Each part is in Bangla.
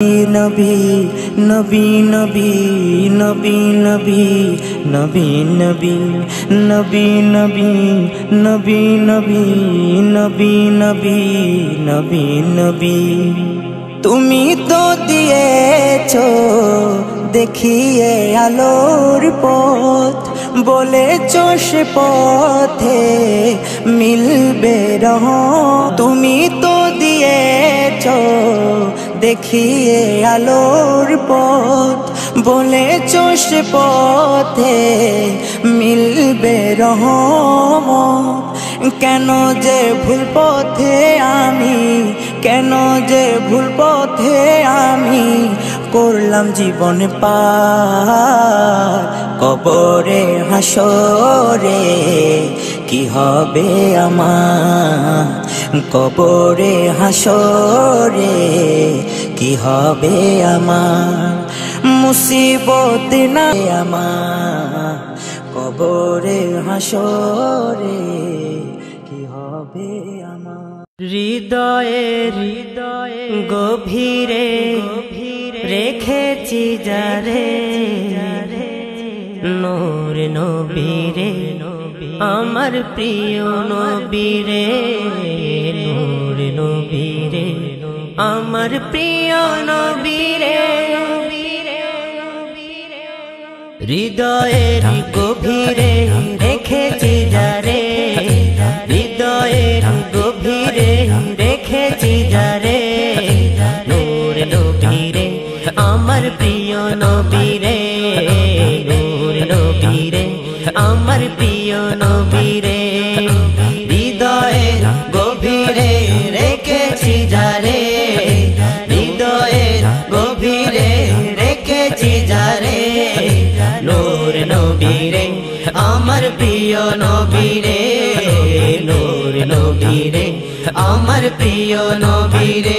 নবী নবী নবী নবী নবী নবী নবী নবী তুমি তো দিয়েছ দেখিয়ে আলোর পথ বলেছ সে পথে মিলবে রহ তুমি তো দিয়েছ দেখিয়ে আলোর পথ। বলে চোষ পথে মিলবে রহম কেন যে ভুল পথে আমি, কেন যে ভুল পথে আমি করলাম জীবন পার। কবরে হাসরে কি হবে আমার? কবরে হাসরে কি হবে আমার? মুসিবত না আমার? কবরে হাসরে কি হবে আমার? হৃদয়ে হৃদয়ে গভীরে রেখেছি যারে, নূর নবীরে আমার প্রিয় নবীরে, নূর নবীরে, আমার প্রিয় নবীরে, হৃদয়ের গভীরে রেখেছি যারে, হৃদয়ের গভীরে রেখেছি যারে, নূর নবীরে, আমার প্রিয় নবীরে প্রিয় নবীরে নূর নবীরে আমার প্রিয় নবীরে।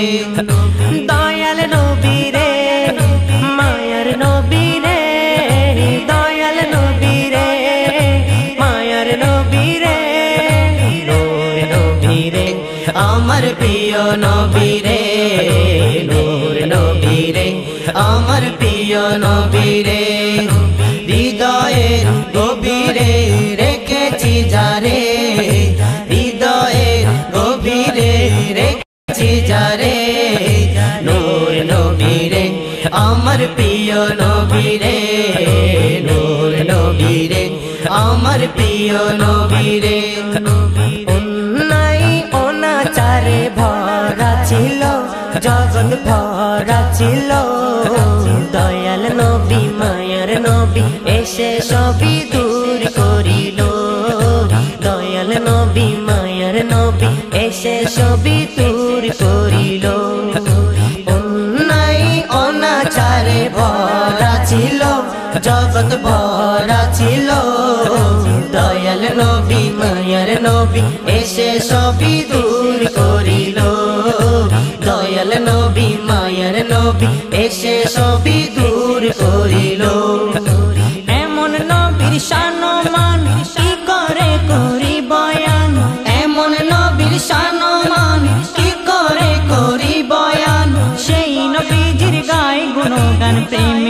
আমার প্রিয় নবীরে, নূর নবীরে, আমার প্রিয় নবীরে অন্যায় অনাচারে ভরা ছিল, জগৎ ভরা ছিল। দয়াল নবী, মায়ার নবী, এসে সবই দূর করিল। দয়াল নবী, মায়ার নবী, এসে সবই দূর করিল। ছিল, জগৎ ভরা ছিল। দয়াল নবী, মায়ার নবী এসে সবই দূর করিল। দয়াল নবী, মায়ার নবী এসে সবই দূর করিল। এমন নবীর শানমান কি করে করি বয়ান? এমন নবীর শানমান কি করে করি বয়ান? সেই নবীজির গায়ে গুণগান প্রেমের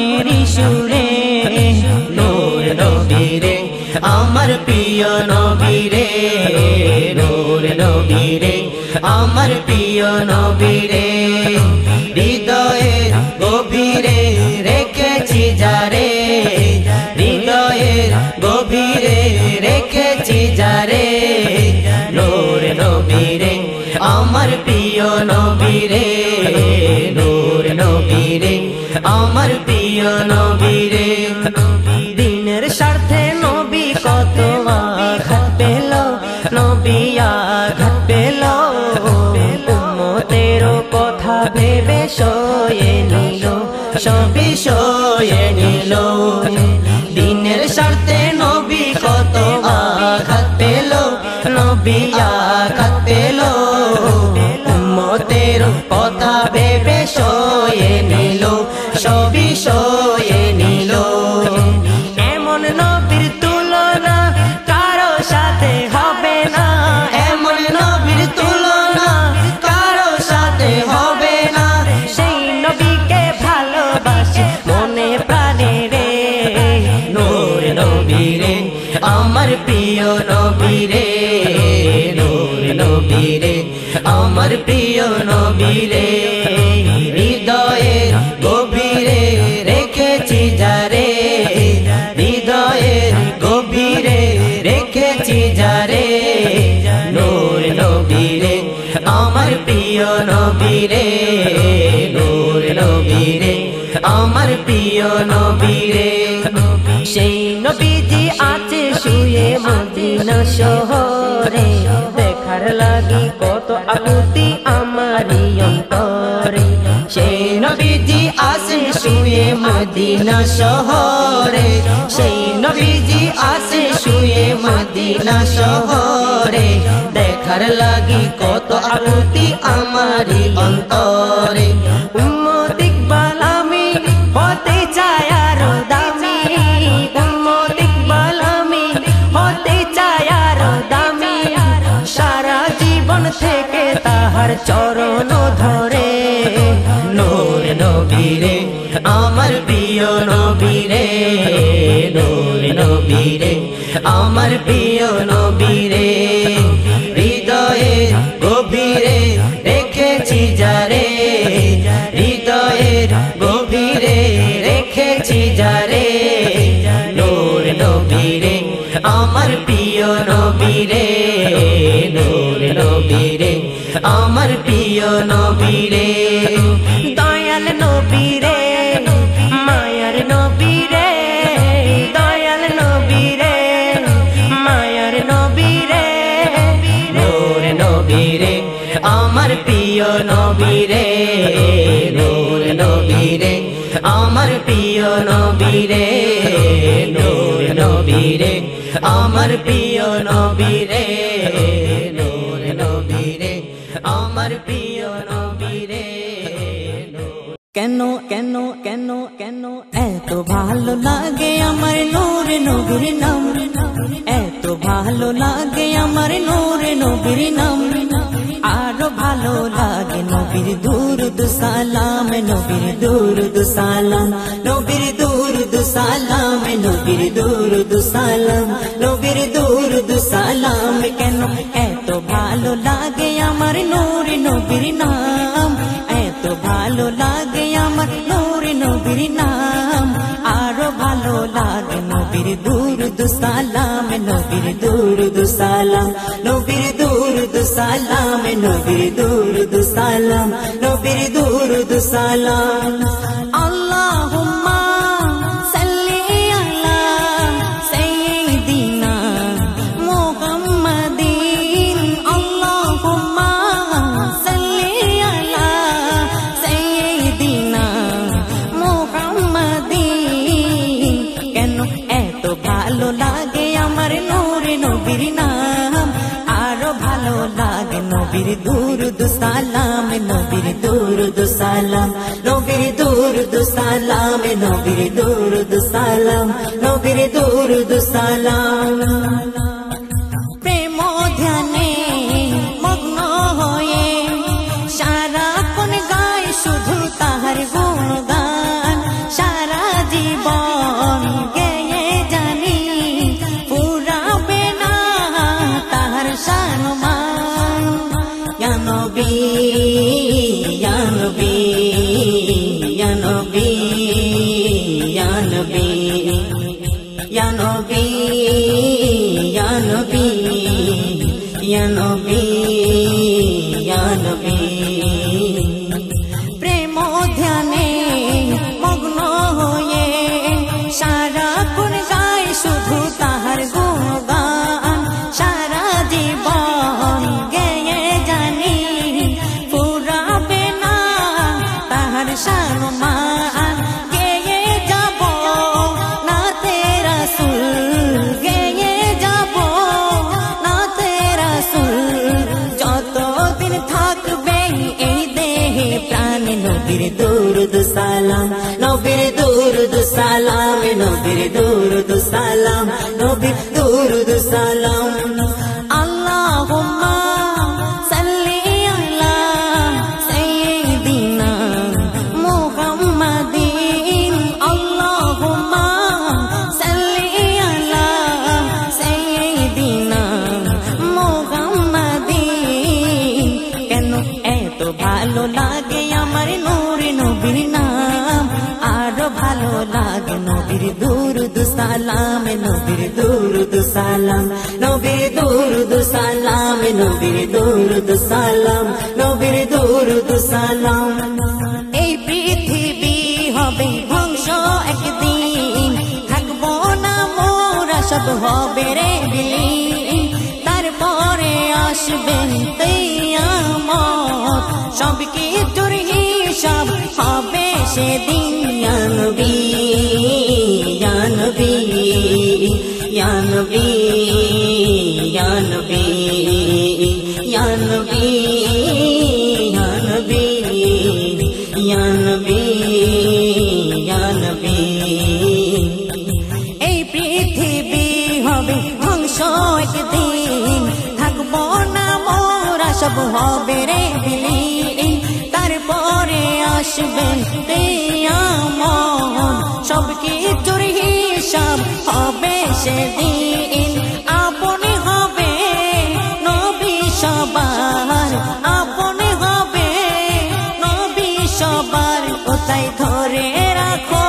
আমার প্রিয় নবী রে নূর নবী রে আমার প্রিয় নবী রে হৃদয়ে গভীরে রেখেছি যারে, হৃদয়ে গভীরে রেখেছি যারে, নূর নবী রে আমার প্রিয় নবী রে নূর নবী রে আমার প্রিয় নবী রে ভেবে সয়ে নিল সবই সয়ে নিল। দিনের স্বার্থে নবী কত আঘাত পেল, নবী আঘাত পেল। মতের কথা ভেবে সয়ে নিল সবই সয়ে নবীরে হৃদয়ের গভীরে রেখেছি যারে হৃদয়ের গভীরে রেখেছি যারে। নূর নবীরে, আমার প্রিয় নবীরে, নূর নবীরে, আমার প্রিয় নবীরে। সেই নবীজি আছে শুয়ে মদিনা শহরে। লাগি কত আকুতি আমারি অন্তরে। সেই নবীজি আসে শুয়ে মদিনা শহরে। সেই নবীজি আসে শুয়ে মদিনা শহরে। দেখার লাগি কত আকুতি আমারি অন্তরে। তাহার চরণ ধরে। নূর নবীরে, আমার প্রিয় নবীরে। নূর নবীরে, আমার প্রিয় নবীরে। হৃদয়ে গভীরে রেখেছি যারে। হৃদয়ের গভীরে রেখেছি যারে। নূর নবীরে, আমার প্রিয় নবীরে। প্রিয় নবীরে, দয়াল নবীরে, মায়ার নবীরে, দয়াল নবীরে, মায়ার নবীরে, নূর নবীরে, আমার প্রিয় নবীরে, নূর নবীরে, আমার প্রিয় নবীরে, নূর নবীরে, আমার প্রিয় নবীরে। কেন কেন কেন কেন? এত ভালো লাগে আমার নূর নবীর নাম। এত ভালো লাগে আমার নূর নবীর নাম। আরও ভালো লাগে নবীর দূর সালাম, নবীর দূর সালাম, নবীর দূর সালাম, নবীর দূর সালাম, নবীর দূর সালাম। কেন? এত ভালো লাগে আমার নূর নবীর নাম। এত ভালো লাগে আমার নূর নবীর নাম। আরও ভালো লাগে নবীর দূর সালাম, নবীর দূর সালাম, নবীর দূর সালাম, নবীর দূর সালাম, নবীর দূর সালাম। নবীর দূর সালাম নবীর দূর সালাম নবীর দূর সালাম নবীর দূর সালাম নবীর দূর সালাম নবী নবীর দূরদ সালাম নবীর দূরদ সালাম নবীর দূরদ সালাম। লাগে নবীর দুরুদ, সালাম, নবীর দুরুদ, সালাম। নবীর দুরুদ, সালাম, নবীর দুরুদ, সালাম। নবীর দুরুদ, সালাম। এই পৃথিবী হবে ধ্বংস একদিন। থাকব না মোরা, সব হবে রে তারপরে আসবেন সব হিসাব হবে সেদিন। এই পৃথিবী হবে ধ্বংস একদিন থাকব না মোরা সব হবে রে বিলীন। তারপরে আসবেন তেয়ামন সব কিছুর হিসাব হবে সেদিন। আপনি হবে নবী সবার। আপনি হবে নবী সবার। কোথায় ধরে রাখো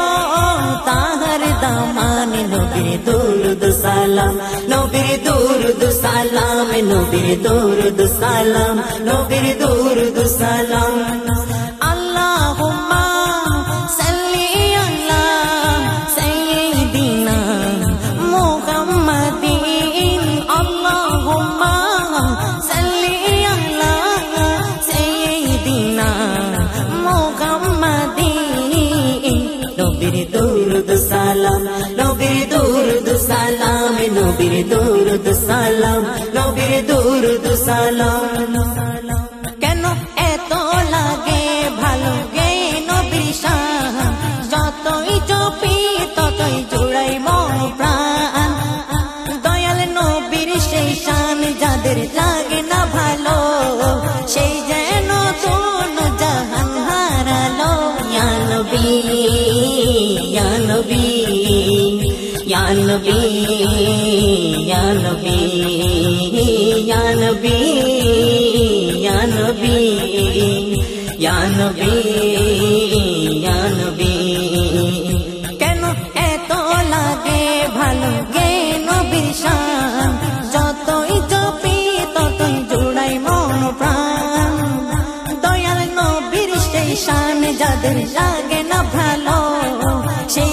তাহার দামান? নবীর দুরুদ সালাম, নবীর দুরুদ সালাম, নবীর দুরুদ সালাম, নবীর দুরুদ সালাম। salam কেন এত লাগে ভালো গে নবীর যতই জপি, ততই জোড়াই মন প্রাণ। দয়াল সেই শান যাদের লাগে না ভালো, সেই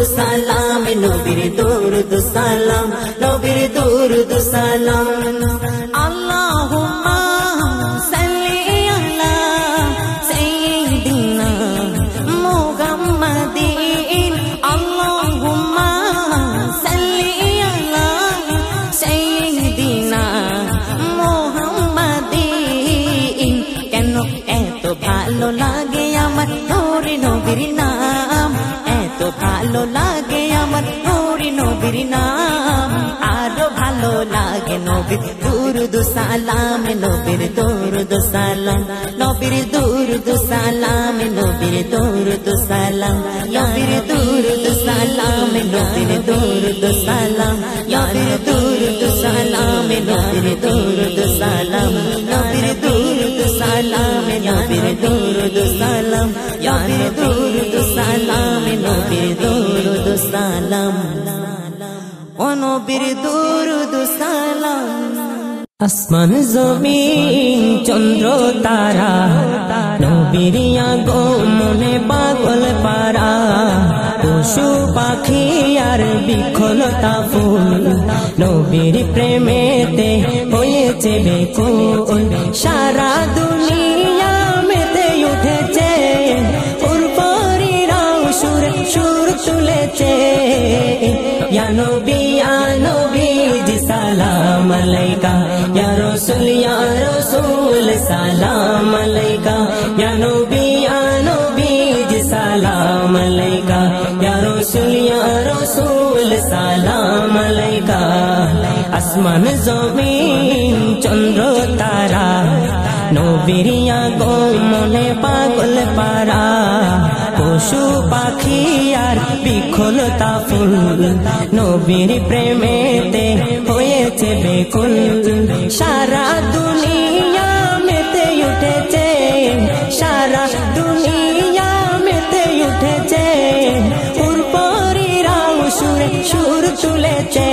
दुसालाम नबीर दूर दुसालाम नबीर दूर दुसालाम ভালো লাগে আমার নূরে নবীর নাম। আরও ভালো লাগে নবীর দুরুদ সালাম, নবীর দুরুদ সালাম। নবীর দুরুদ সালাম, নবীর দুরুদ সালাম। নবীর দুরুদ সালাম, নবীর দুরুদ সালাম। নবীর দুরুদ সালাম, নবীর দুরুদ সালাম। নবীর দুরুদ সালাম নবীর সালাম। সালাম নবীর সালাম। ও নবীর সালাম। আসমান, জমিন, চন্দ্র, তারা। নবীর গো মনে পাগল পারা। পশু, পাখি আর বিখলতা ফুল। নবীর প্রেমেতে হয়েছে বেকুল। সারা দুনিয়া মেতে উঠেছে। উর্বরীরাও সুর সুর তুলে ছুটেছে নবী নবী, জি সালাম আলাইকা। ইয়া রাসূল ইয়া রাসূল সালাম আলাইকা। রাসূল সালাম আলাইকা। আসমান জমিন, চন্দ্র তারা। নবীরিয়া গো মনে পাগল পারা। পশু পাখি আর বিখলতা ফুল। নবীর প্রেমেতে হয়েছে বেকুল। সারা দুনিয়া মেতে উঠেছে। সারা দুনিয়া মেতে উঠেছে। সুরে সুর তুলেছে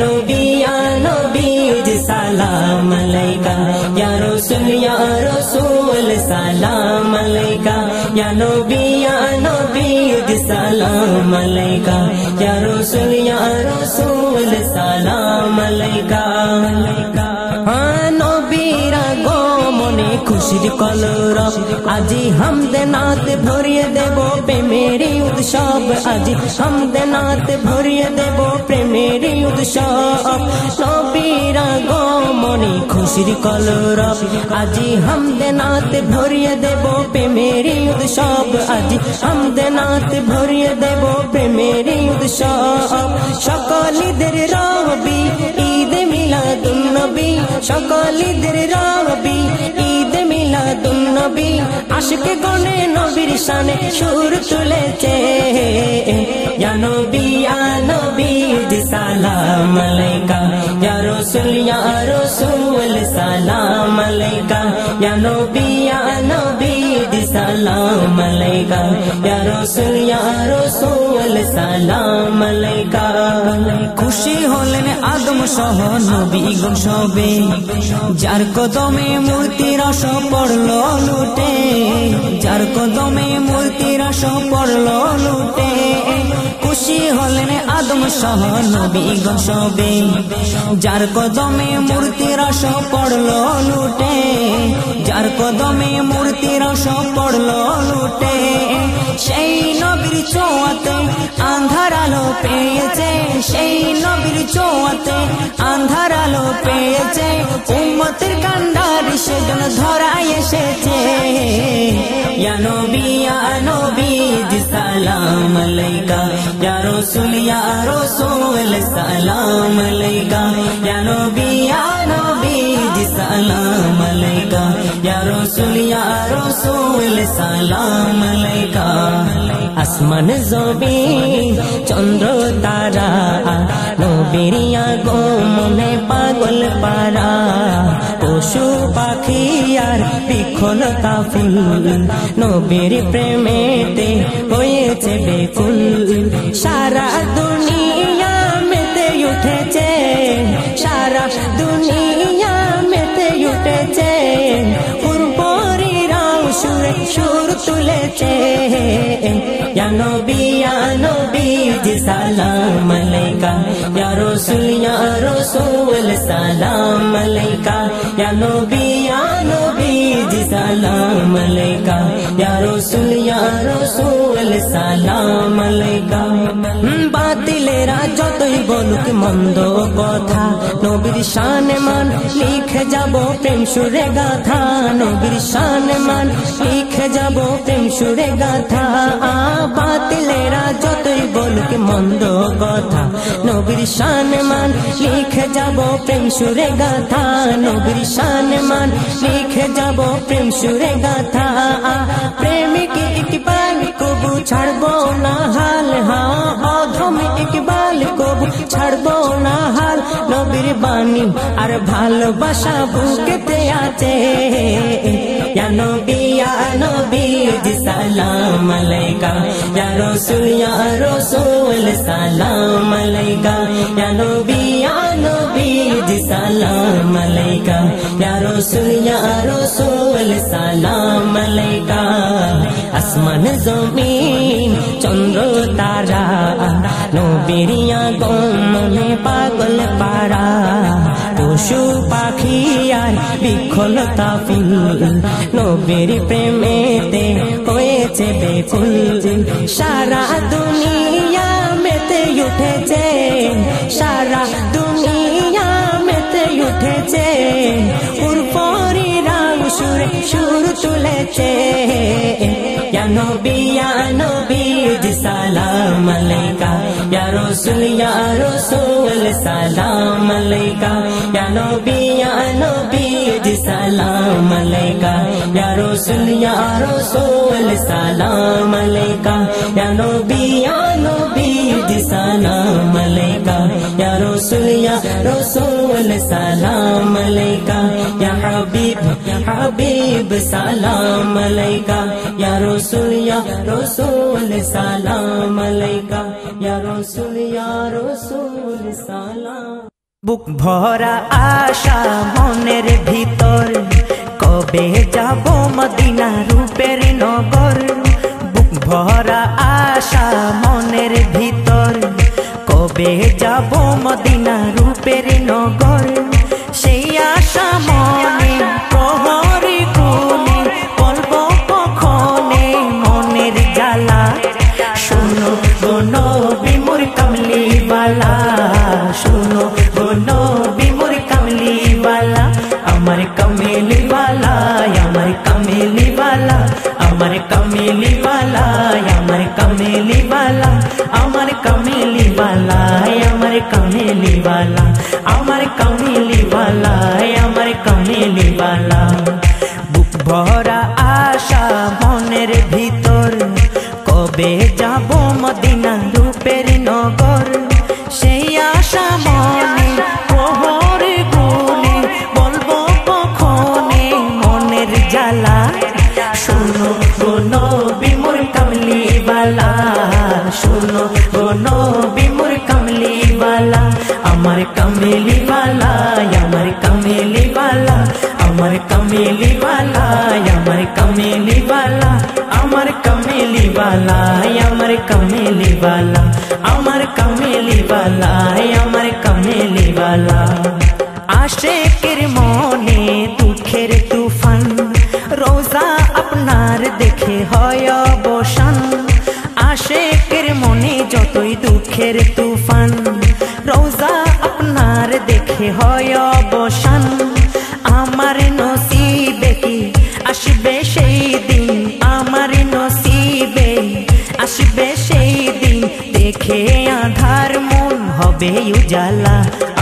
নবী নবী সালাম আলাইকা ইয়া রাসূল ইয়া রাসূল সালাম আলাইকা ইয়া নবী ইয়া নবী সালাম আলাইকা ইয়া রাসূল ইয়া রাসূল সালাম আলাইকা হ্যাঁ নবীরা গো মনে খুশির কলর। আজি হামদে নাত ভরিয়ে দেব প্রেমেরই উৎসব। আজি হামদে নাত ভরিয়ে দেব প্রেমেরই উৎসব। নবীরা গো মনে খুশির কলর। আজি হামদে নাত ভরিয়ে দেব প্রেমেরই উৎসব। আজি হামদে নাত ভরিয়ে দেব প্রেমেরই উৎসব। সকলিদের রবি মিলাদুন সকল ঈদের রবি, ঈদ মিলাদুন নবী, আশকে গনে নবীর শানে সুর তুলেছে। নবী নবী সালাম আলাইকা। সালাম নবী নবী জি সালাম या রাসূল, ইয়া রাসূল, সালাম আলাইকা। খুশি হলেন আদম সহ নবী গুণ সবে। যার কদমে মূর্তি রস পড়ল লুটে। যার কদমে মূর্তি রস পড়ল লুটে। খুশি হলেন আদম সহ নবী গুণ সবে। যার কদমে মূর্তি রস পড়ল লুটে, যার কদমে মূর্তি রস পড়ল লুটে, সেই নবীর চোয়াতে আন্ধার আলো পেয়েছে, সেই নবীর চোয়াতে আন্ধার আলো পেয়েছে, উম্মতের কান্ডার সেজন ধরাই এসেছে। নবী নবী সালাম আলাইকা। ইয়া রাসূল ইয়া রাসূল সালাম আলাইকা ইয়া নবী ইয়া নবী জি সালাম আলাইকা ইয়া রাসূল ইয়া রাসূল সালাম আলাইকা আসমান জমিন চন্দ্র তারা নবীরিয়া গো মনে পাগল পারা পশু পাখি আর বিখলতা ফুল নবীর প্রেমেতে হয়েছে বেকুল সারা দুনিয়া মেতে উঠেছে, সারা দুনিয়া মেতে উঠেছে। সুরে সুর তুলেছে ইয়া নবী ইয়া নবী জি সালাম আলাইকা ইয়া রাসূল ইয়া রাসূল সালাম আলাইকা সালাম আলাইকা ইয়া রাসূল ইয়া রাসূল সালাম আলাইকা বাতিলেরা যতই বলুক মন্দ কথা নবীর শান মান লিখে যাব প্রেম সুরে গাথা নবীর শান মান লিখে যাব প্রেম সুরে গাথা বাতিলেরা যতই বলুক মন্দ কথা নবীর শান মান লিখে যাব প্রেম সুরে গাথা নবীর শান মান লিখে যাব প্রেম সুরে গাথা। প্রেমিক ইকবাল কবু ছাড়বো না হাল, হা অধম ইকবাল কবু ছাড়বো না হাল। নবীর বাণী আর ভালোবাসা বুকেতে আছে। সালাম সালাম जी सलाम अलैका या रसूल या रसूल सलाम अलैका আসমান জমিন চন্দ্র তারা নবেরিয়া গমনে পাগল পারা পশু পাখি আর বিক্ষলতা ফুল নবীর প্রেমেতে হয়েছে বেকুল সারা দুনিয়া মেতে উঠেছে সারা উঠেছে উর্পরিরা সুরে সুর তুলেছে নবী নবী সালাম আলাইকা ইয়া রাসূল ইয়া রাসূল সালাম আলাইকা ইয়া নবী নবী ईद सलाम अलैका। या रसूल या रसूल सलाम अलैका। या नबी या नबी सलाम अलैका। या रसूल या रसूल सलाम अलैका। या हबीब हबीब सलाम अलैका। या रसूल या रसूल सलाम अलैका। या रसूल या रसूल सलाम। বুক ভরা আশা মনের ভিতর। কবে যাব মদিনা রূপের নগর? বুক ভরা আশা মনের ভিতর। কবে যাব মদিনা রূপের নগর? कमेली वाला আমার কমেলি वाला আমার কমেলি वाला কমেলি বালা আমার কামেলি বালা আশেকের মনে দুঃখের তুফান রোজা আপনার দেখে হয় অবসান আশেকের মনে যতই দুঃখের তুফান রোজা আপনার দেখে হয় जाला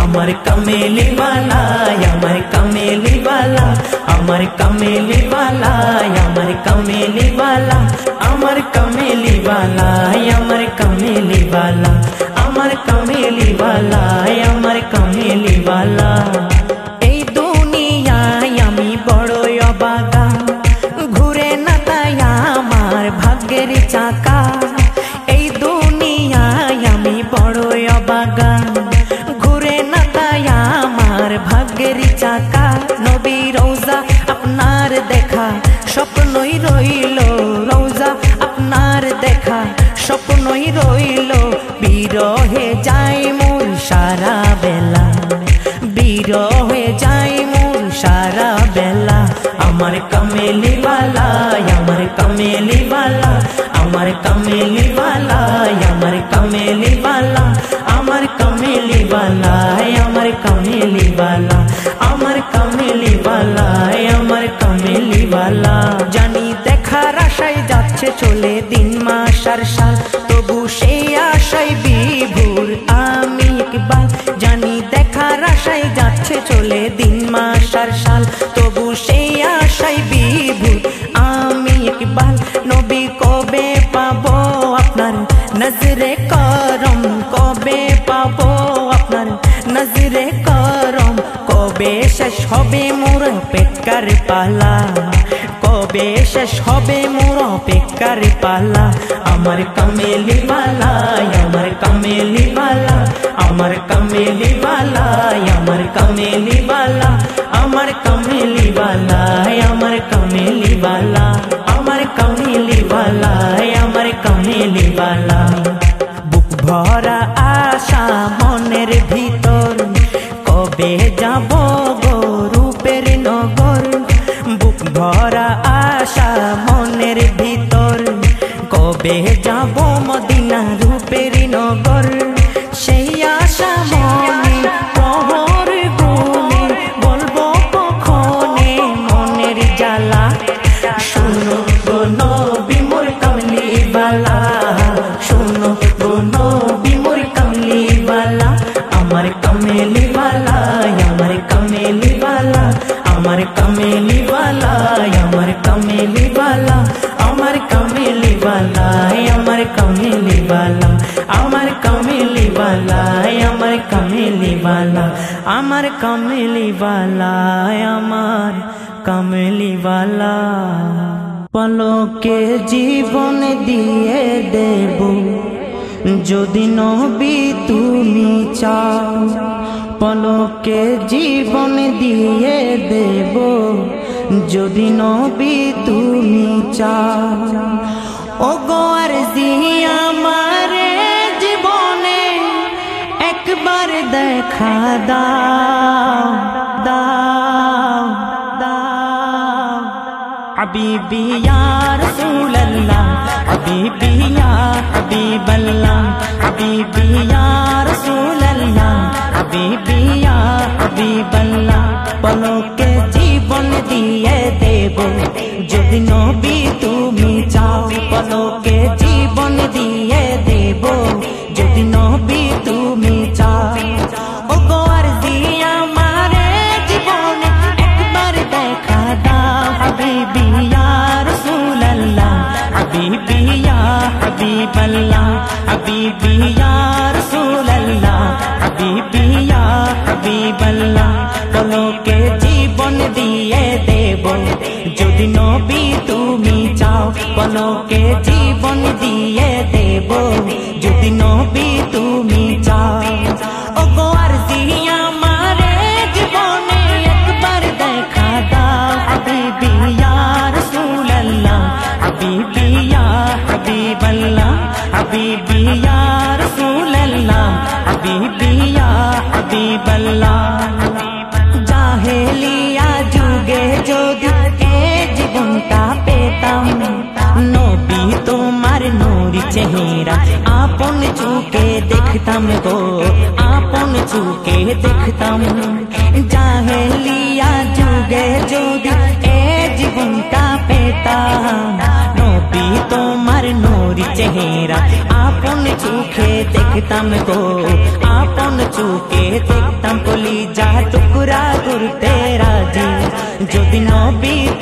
अमर कमेली वाला अमर कमेली वाला अमर कमेली वाला। কামেলিওয়ালা আমার কামেলিওয়ালা আমার কামেলিওয়ালা আমার কামেলিওয়ালা আমার কামেলিওয়ালা আমার কামেলিওয়ালা আমার কামেলিওয়ালা জানি দেখার আশায় যাচ্ছে চলে দিন মাস আর সাল নজরে করম কবে পাবো আপনার নজরে করম কবে শেষ হবে মোর পেকার পালা কবে শেষ হবে মোর পেকার পালা আমার কমেলি বালা আমার কমেলি বালা আমার কমেলি বালা আমার কমেলি বালা আমার কমেলি বালা আমার কমেলি বালা আমার কমেলি বালা মনের ভিতর কবে যাব গো রূপের নগর? বুক ভরা আশা মনের ভিতর কবে কামেলি আমার কামেলি পলকে জীবন দিয়ে দেব যদি নবী তুমি চাও পলকে জীবন দিয়ে দেব যদি নবী তুমি চাও ও গোয়ার আমারে জীবনে একবার দেখা দাও হাবিবি ইয়া রাসূলুল্লাহ হাবিবি ইয়া হাবিবাল্লাহ হাবিবি ইয়া রাসূলুল্লাহ হাবিবি ইয়া হাবিবাল্লাহ পলকে জীবন দিয়ে দেব যদি নবী তুমি চাও হাবিবি হাবিবিয়া হাবিবি ইয়া হাবিবাল্লাহ পলকে জীবন দিয়ে দেব। যদি নবী তুমি চাও পলকে আপন চুকে দেখতাম গো আপন চুকে দেখতাম জাহেলিয়া যুগে যদি এ জীবনটা পেতাম নবী তোমার নুরি চেহারা আপন চোখে দেখতাম গো আপন চোখে দেখতাম কলি যা টুকরা করতে রাজি যদি নবী তুমি চাও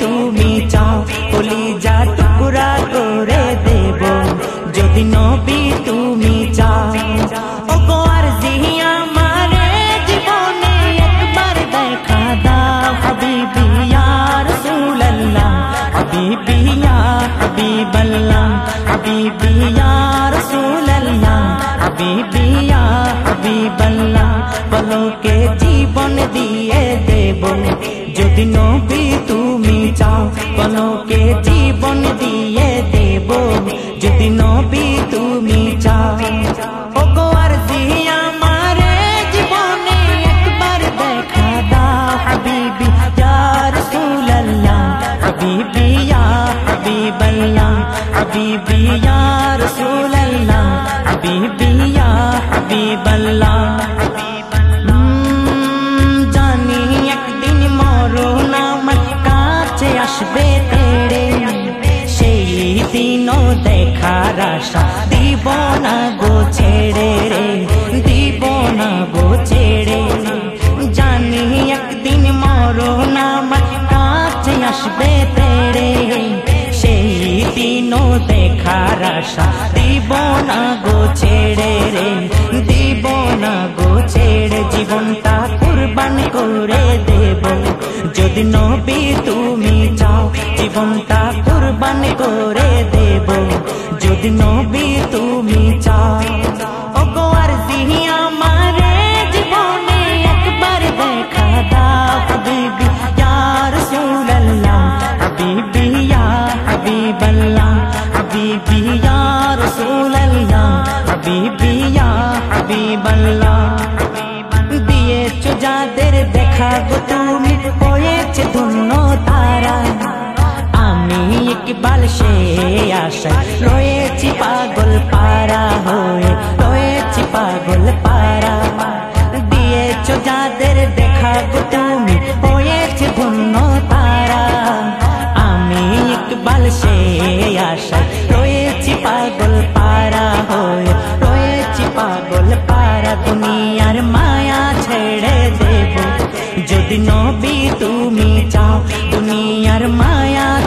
আশা দিব না গো, ছেড়ে রে। দিব না গো, ছেড়ে। জীবনটা কুরবান করে দেব। যদি নবী তুমি চাও, জীবনটা কুরবান করে দেব। যদি নবী তুমি চাও দেখা তুমি হয়েছে ধন্য তারা। আমি ইকবাল সে আশায় রয়েছি পাগল পারা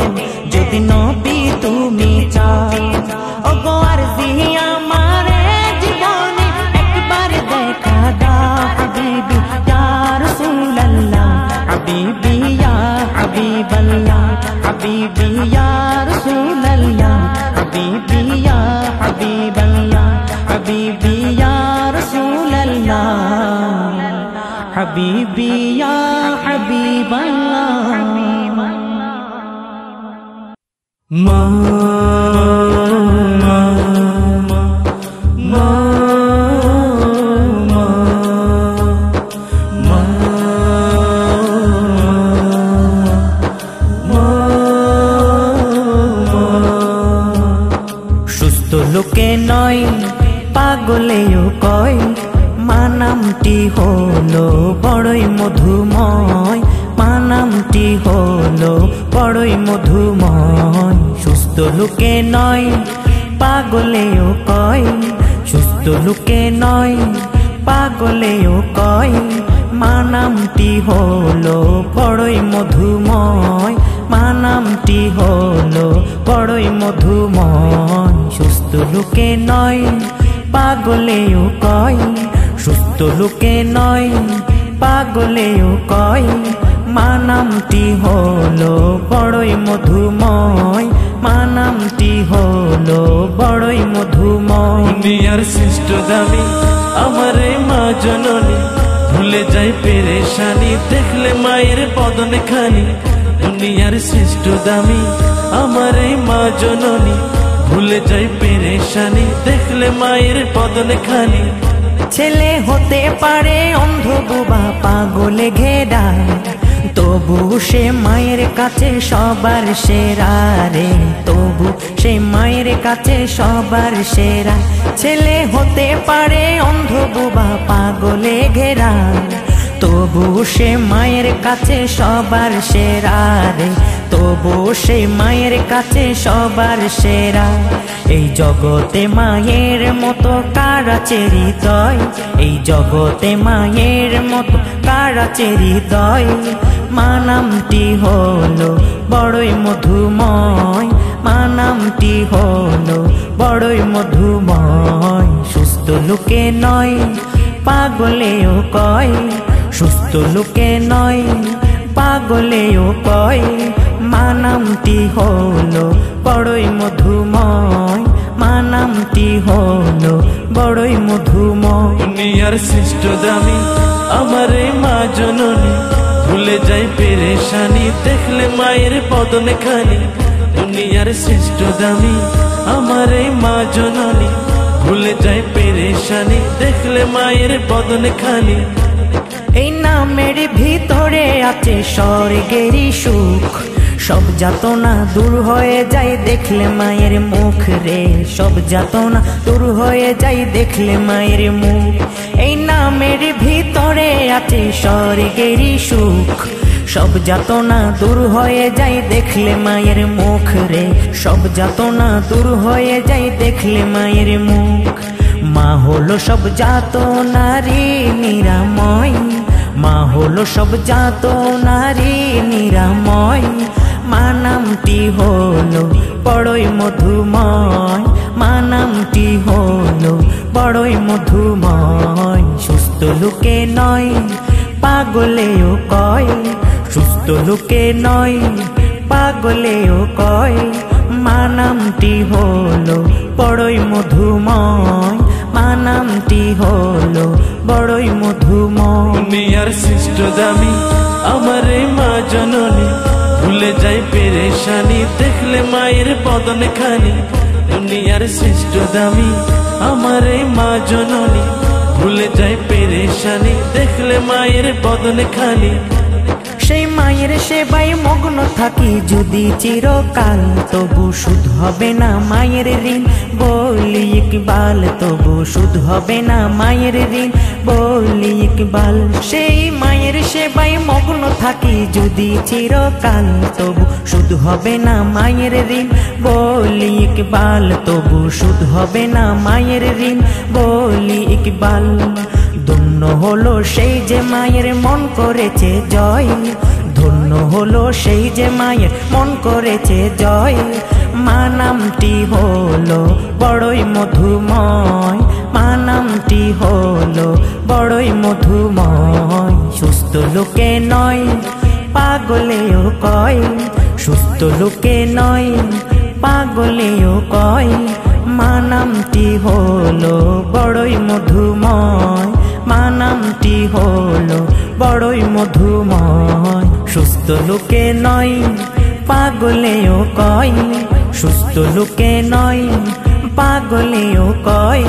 দেব যদি নবী তুমি চাও ও গো আর আমারে জীবনে একবার দেখা দাও হাবিবি ইয়া রাসূলুল্লাহ হাবিবি ইয়া হাবিবাল্লাহ হাবিবি ইয়া রাসূলুল্লাহ হাবিবি ইয়া হাবিবাল্লাহ হাবিবি ইয়া রাসূলুল্লাহ হাবিবি ইয়া হাবিবাল্লাহ মা মা মা মা মা সুস্থ লোকে নয় পাগলেও কয় মানামটি হলো বড়ই মধুময়। মানামটি হলো বড়ই মধুময়। সুস্থ লোকে নয়, পাগলেও কয়। সুস্থ লোকে নয়, পাগলেও কয়। মানামটি হলো বড়ই মধুময়। মানামটি হলো বড়ই মধুময়। সুস্থ লোকে নয়, পাগলেও কয়। সুস্থ লোকে নয়, পাগলেও কয়। মানামটি হলো বড়ই মধুময়। মানামটি হলো বড়ই মধুময়। দুনিয়ার শ্রেষ্ঠ দামি আমারে মা জননী। ভুলে যাই পেরেশানি দেখলে মায়ের বদনে খানি দুনিয়ার শ্রেষ্ঠ দামি আমারে মা জননী। ভুলে যাই পেরেশানি দেখলে মায়ের বদনে খানি ছেলে হতে পারে অন্ধ বোবা পাগলে ঘেরা। তবু সে মায়ের কাছে সবার সেরা রে। তবু সে মায়ের কাছে সবার সেরা। ছেলে হতে পারে অন্ধ বুবা পাগলে ঘেরা। তবু সে মায়ের কাছে সবার সেরা রে। তবু সে মায়ের কাছে সবার সেরা। এই জগতে মায়ের মতো কারা হৃদয়? এই জগতে মায়ের মতো কারা হৃদয়? মানামটি হলো বড়ই মধুময়। মানামটি হলো বড়ই মধুময়। সুস্থ লোকে নয়, পাগলেও কয়। সুস্থ লোকে নয়, পাগলেও কয়। মানামটি হলো বড়ই মধুময়, মানামটি হলো বড়ই মধুময়। দুনিয়ার শ্রেষ্ঠ দামি, আমারে মা জননী, ভুলে যাই পেরেশানি, দেখলে মায়ের বদনে খানি দুনিয়ার শ্রেষ্ঠ দামি, আমারে মা জননী, ভুলে যাই পেরেশানি, দেখলে মায়ের বদনে খানি এই নামের ভিতরে আছে স্বর্গেরই সুখ। সব যাতনা দূর হয়ে যায় দেখলে মায়ের মুখ রে। সব যাতনা দূর হয়ে যায় দেখলে মায়ের মুখ। এই নামের ভিতরে আছে স্বর্গেরই সুখ। সব যাতনা দূর হয়ে যায় দেখলে মায়ের মুখ রে। সব যাতনা দূর হয়ে যায় দেখলে মায়ের মুখ। মা হলো সব জাত নারী নিরাময়। মা হলো সব জাত নারী নিরাময়। মা নামটি হলো বড়ই মধুময়। মা নামটি হলো বড়ই মধুময়। সুস্থ লোকে নয়, পাগলেও কয়। সুস্থ লোকে নয়, পাগলেও কয়। মা নামটি হলো বড়ই মধুময়। নামটি হলো বড়ই মধুময়। দুনিয়ার শ্রেষ্ঠ দামি আমারে মা জননী, ভুলে যাই পেরেশানি, দেখলে মায়ের বদনে খানি দুনিয়ার শ্রেষ্ঠ দামি আমারে মা জননী, ভুলে যাই পেরেশানি, দেখলে মায়ের বদনে খানি সেই মায়ের সেবায় মগ্ন থাকি যদি চিরকাল, তবু সুদ হবে না মায়ের ঋণ। বলি ইকবাল, তবু সুদ হবে না মায়ের ঋণ। বলি ইকবাল, সেই মায়ের সেবায় মগ্ন থাকি যদি চিরকাল, তবু সুদ হবে না মায়ের ঋণ। বলি ইকবাল, তবু সুদ হবে না মায়ের ঋণ। বলি ইকবাল ধন্য হলো সেই যে মায়ের মন করেছে জয়। ধন্য হলো সেই যে মায়ের মন করেছে জয়। মা নামটি হলো বড়ই মধুময়। মা নামটি হলো বড়ই মধুময়। সুস্থ লোকে নয়, পাগলেও কয়। সুস্থ লোকে নয়, পাগলেও কয়। মা নামটি হলো বড়ই মধুময়। মা নামটি হলো বড়ই মধুময়। সুস্থ লোকে নয়, পাগলেও কয়। সুস্থ লোকে নয়, পাগলেও কয়।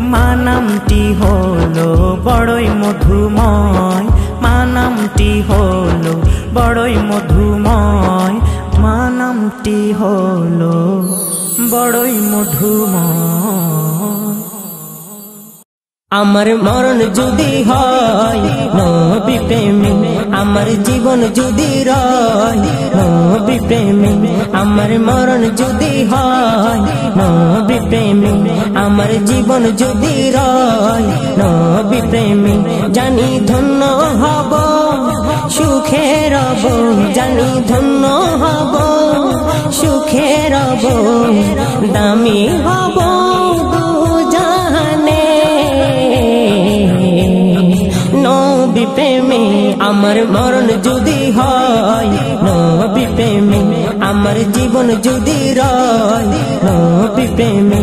মা নামটি হলো বড়ই মধুময়। মা নামটি হলো বড়ই মধুময়। মা নামটি হলো বড়ই মধুময়। আমার মরণ যদি হয়, নবী প্রেমে আমার জীবন যদি রয়, নবী প্রেমে আমার মরণ যদি হয়, নবী প্রেমে আমার জীবন যদি রয়, নবী প্রেমে জানি ধন্য হব, সুখে রব, জানি ধন্য হব, সুখে রব, দামি হব নবী প্রেমে আমার মরণ যদি হয় নবী প্রেমে আমার জীবন যদি রয় নবী প্রেমে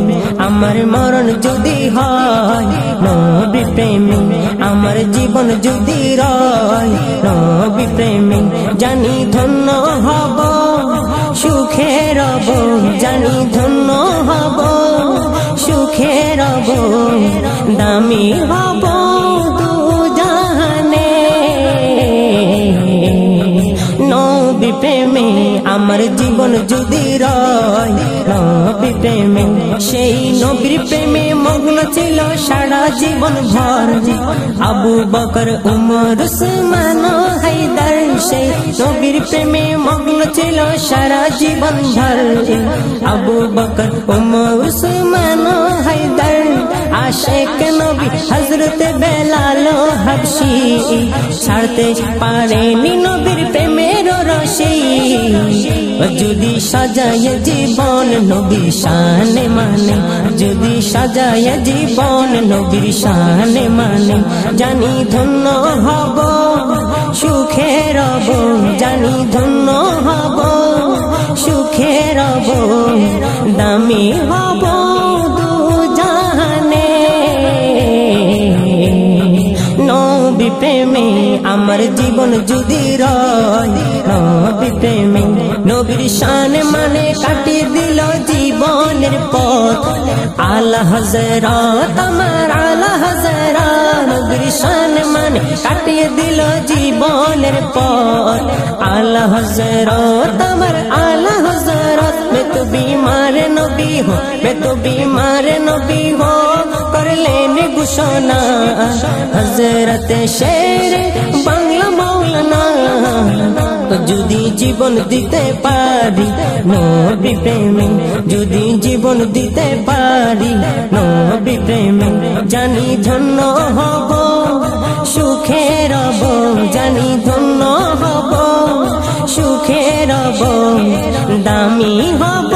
আমার মরণ যদি হয় নবী প্রেমে আমার জীবন যদি রয় নবী প্রেমে জানি ধন্য হব, সুখে রব, জানি ধন্য হব, সুখে রব, দামি হব। নবী প্রেমে আমার জীবন যদি রয় প্রেমে সেই নবীর প্রেমে মগ্ন ছিল সারা জীবন ভর। আবু বকর, উমর, উসমান হায়দার সেই নবীর প্রেমে মগ্ন ছিল সারা জীবন ভর। আবু বকর, উমর, উসমান হায়দার আশেক নবী হজরত বেলাল হাবশি ছাড়তে পারেনি নবীর প্রেমের রশি যদি সাজায় জীবন নবীর শানে মানে যদি সাজায় জীবন নবীর শানে মানে জানি ধন্য হব, সুখে রব, জানি ধন্য হব, সুখে রব, দামি হব। প্রেমে আমার জীবন যদি প্রেমে নবীর শান মানে কাটি দিল জীবনের পথ। আলা হজরত আমার আলা হজরত নবীর শান মানে কাটিয়ে দিল জীবনের পথ। আলা হজরত আলা মারে নবী হো বেতবি মারে নবী হো করলেন ঘোষণা হজরত শের বাংলা মৌলানা যদি জীবন দিতে পারি নবী প্রেমে যদি জীবন দিতে পারি নবী প্রেমে জানি ধন্য হব সুখে রব জানি ধন্য হব সুখে রব দামি হব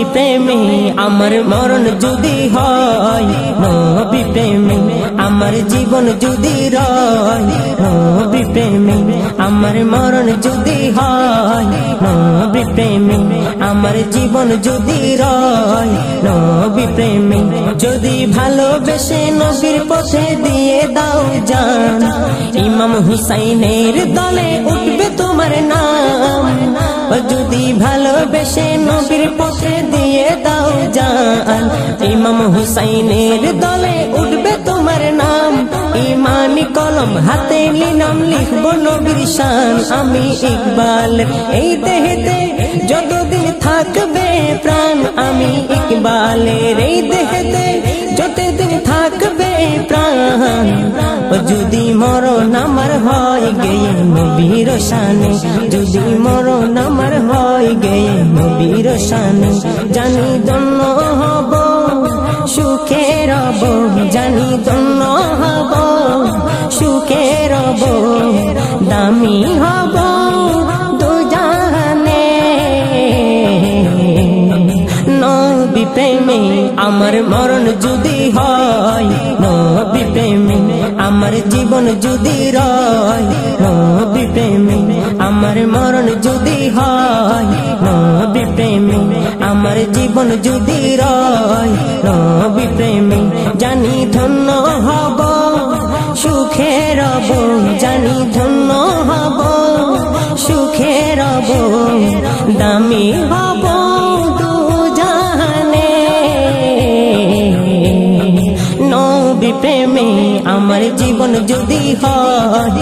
নবী প্রেমে আমার মরণ যদি হয়, নবী প্রেমে আমার জীবন যদি রয়, নবী প্রেমে আমার মরণ যদি হয়, নবী প্রেমে আমার জীবন যদি রয়, নবী প্রেমে যদি ভালোবেসে নবীর পথে দিয়ে দাও জান, ইমাম হুসাইনের দলে উঠবে তোমার নাম। যদি ভালোবেসে নবীর পথে দিয়ে দাও জান, ইমাম হুসাইনের দলে উঠবে তোমার নাম। আমি কলম হাতে নিলাম, লিখব নবীর শান। আমি ইকবাল, এই দেহেতে যতদিন থাকবে প্রাণ, আমি ইকবালের এই দেহেতে যতদিন থাকবে প্রাণ। যদি মরণ আমার হয় গেয়ে নবীর শানে। যদি মরণ আমার হয় গেয়ে নবীর শানে। জানি দন্য হব, সুখে রব। জানি দন্য হব, সুখে রব। দামি হব প্রেমে আমার মরণ যদি হয়, নবী প্রেমে আমার জীবন যদি রয়, নবী প্রেমে আমার মরণ যদি হয়, নবী প্রেমে আমার জীবন যদি রয়, নবী প্রেমে জানি ধন্য হব, সুখে রব, জানি ধন্য হব, সুখে রব, দামি হব। আমার জীবন যদি হয়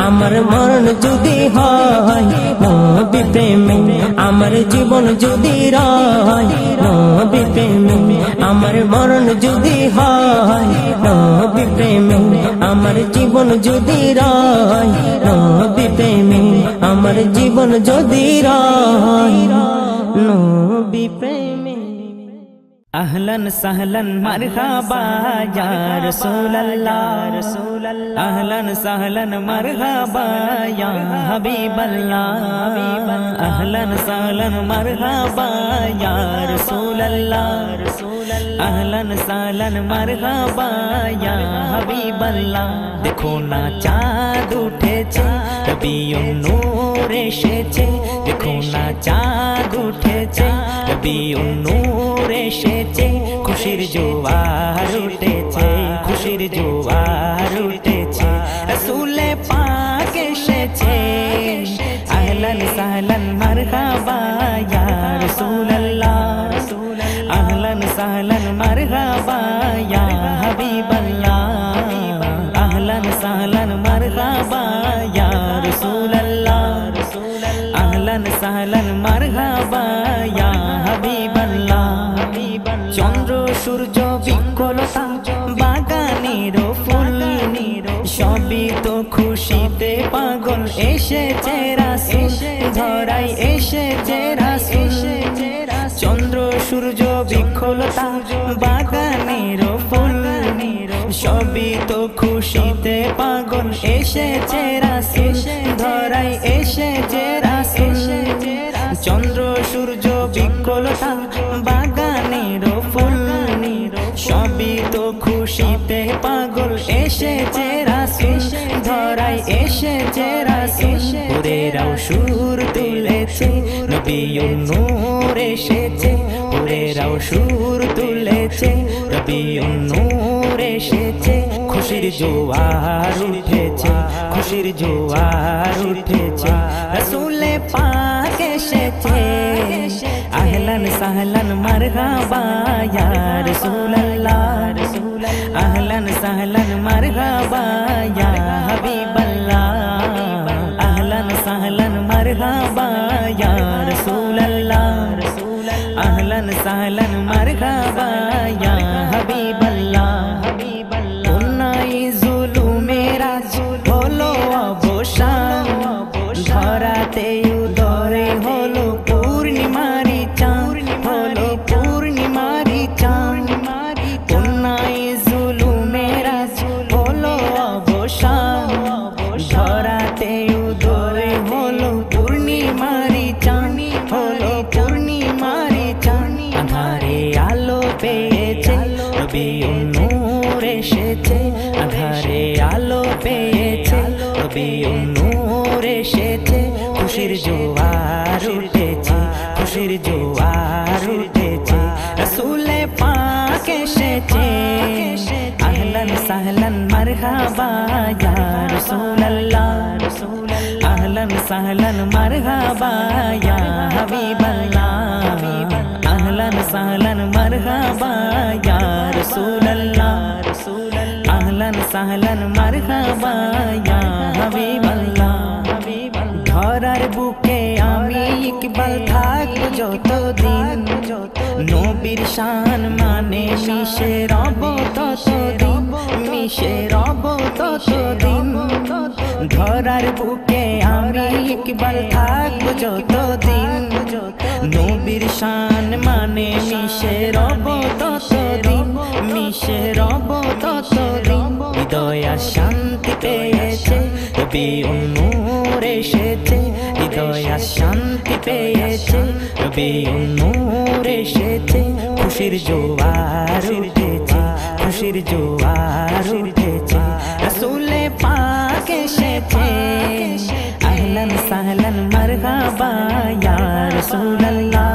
আমার মরণ যদি হয় আমার জীবন যদি প্রেমে আমার মরণ যদি হয় আমার জীবন যদি প্রেমে আমার জীবন যদি রয় अहलन सहलन मरहबा या रसूल अल्लाह रसूल अल्लाह अहलन सहलन मरहबा या हबीब अल्लाह अहलन सहलन मरहबा या रसूल अल्लाह अहलन सहलन मरहबा या हबीब अल्लाह দেখো না চাঁদ উঠেছে রবিউন নূর এসেছে দেখো না চাঁদ উঠেছে রবিউন নূর এসেছে খুশির জোয়ার উঠেছে খুশির জোয়ার উঠেছে রসুলে পাক এসেছে আহলান সাহলান মারহাবা ইয়া রাসূলুল্লাহ আহলান সাহলান মারহাবা ইয়া হাবিবাল্লাহ আহলান সাহলান মারহাবা ইয়া রাসূলুল্লাহ আহলান সাহলান মারহাবা ইয়া হাবিবাল্লাহ চন্দ্র সূর্য বিকলতা বাগানের ফুল সবই তো খুশিতে পাগল এসেছে রাসূল। ধরাই এসেছে রাসূল। চন্দ্র, সূর্য, বিকলতা, বাগানের ফুল। সবই তো খুশিতে পাগল, এসেছে রাসূল। ধরাই এসেছে রাসূল। চন্দ্র, সূর্য, বিকলতা, বাগানের ফুল। সবই তো খুশিতে পাগল, এসেছে রাসূল। ধরাই এসেছে রাসূল। ওরেরাও সুর তুলেছে নবীর নূর এসেছে, ওরেরাও সুর তুলেছে নবীর নূর এসেছে, খুশির জোয়ার উঠেছে, খুশির জোয়ার উঠেছে রসুলে পাক এসেছে, আহলান সাহলান মারহাবা, ইয়া রাসূলুল্লাহ, আহলান সাহলান মারহাবা, ইয়া হাবিবাল্লাহ সাহলান মারহাবা ইয়া রাসূলুল্লাহ আহলান সাহলান জোয়ার উঠেছে খুশির জোয়ার উঠেছে রসুলে পাক এসেছে আহলান সাহলান মারহাবা ইয়া রাসূলুল্লাহ আহলান সাহলান মারহাবা ইয়া হাবিবাল্লাহ আহলান সাহলান মারহাবা ইয়া রাসূলুল্লাহ আহলান সাহলান মারহাবা ইয়া হাবিবাল্লাহ ধরার বুকে আমি ইকবাল থাকব যতদিন নবীর শান মানে মিশে রব ততদিন, মিশে রব ততদিন। ধরার বুকে আমি ইকবাল থাকব যতদিন। নবীর শান মানে মিশে রব ততদিন, মিশে রব ততদিন। হৃদয়া শান্তি পেয়েছে রবি নূর এসেছে। হৃদয়া শান্তি পেয়েছে রবি নূর এসেছে খুশির জোয়ার উঠেছে খুশির জোয়ার উঠেছে রসুলে পাক এসেছে আহলান সাহলান মারহাবা ইয়া রাসূলুল্লাহ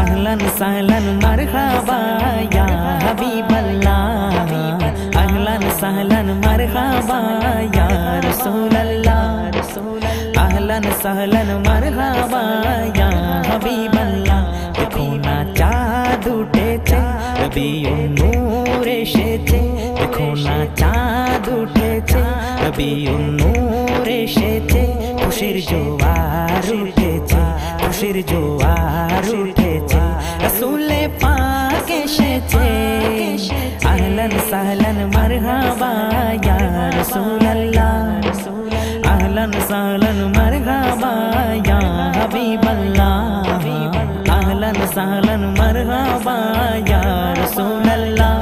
আহলান সাহলান মারহাবা ইয়া হাবিবাল্লাহ আহলান সাহলান মারহাবা ইয়া রাসূলুল্লাহ আহলান সাহলান মারহাবা ইয়া হাবিবাল্লাহ দেখো না চাঁদ উঠেছে রবি নূর এসেছে দেখো না চাঁদ উঠেছে রবি নূর এসেছে খুশির জোয়ার উঠেছে খুশির জোয়ার উঠেছে রসুলে পাক এসেছে আহলান সাহলান মারহাবা ইয়া রাসূলুল্লাহ আহলান সাহলান মারহাবা ইয়া হাবিবাল্লাহ আহলান সাহলান মারহাবা ইয়া রাসূলুল্লাহ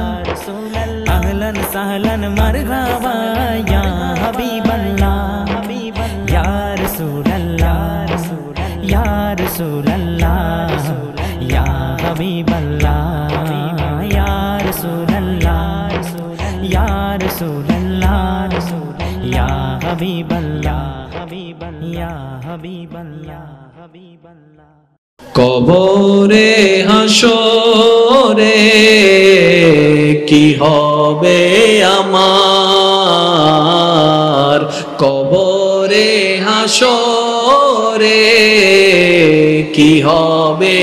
আহলান সাহলান মারহাবা ইয়া হাবিবাল্লাহ ইয়া রাসূলুল্লাহ ইয়া রাসূলুল্লাহ ইয়া হাবিবাল্লাহ ইয়া রাসূলুল্লাহ ইয়া রাসূলুল্লাহ ইয়া হাবিবাল্লাহ ইয়া হাবিবাল্লাহ হাবিবাল্লাহ কবরে হাসরে কি হবে আমার? কবরে হাসরে কি হবে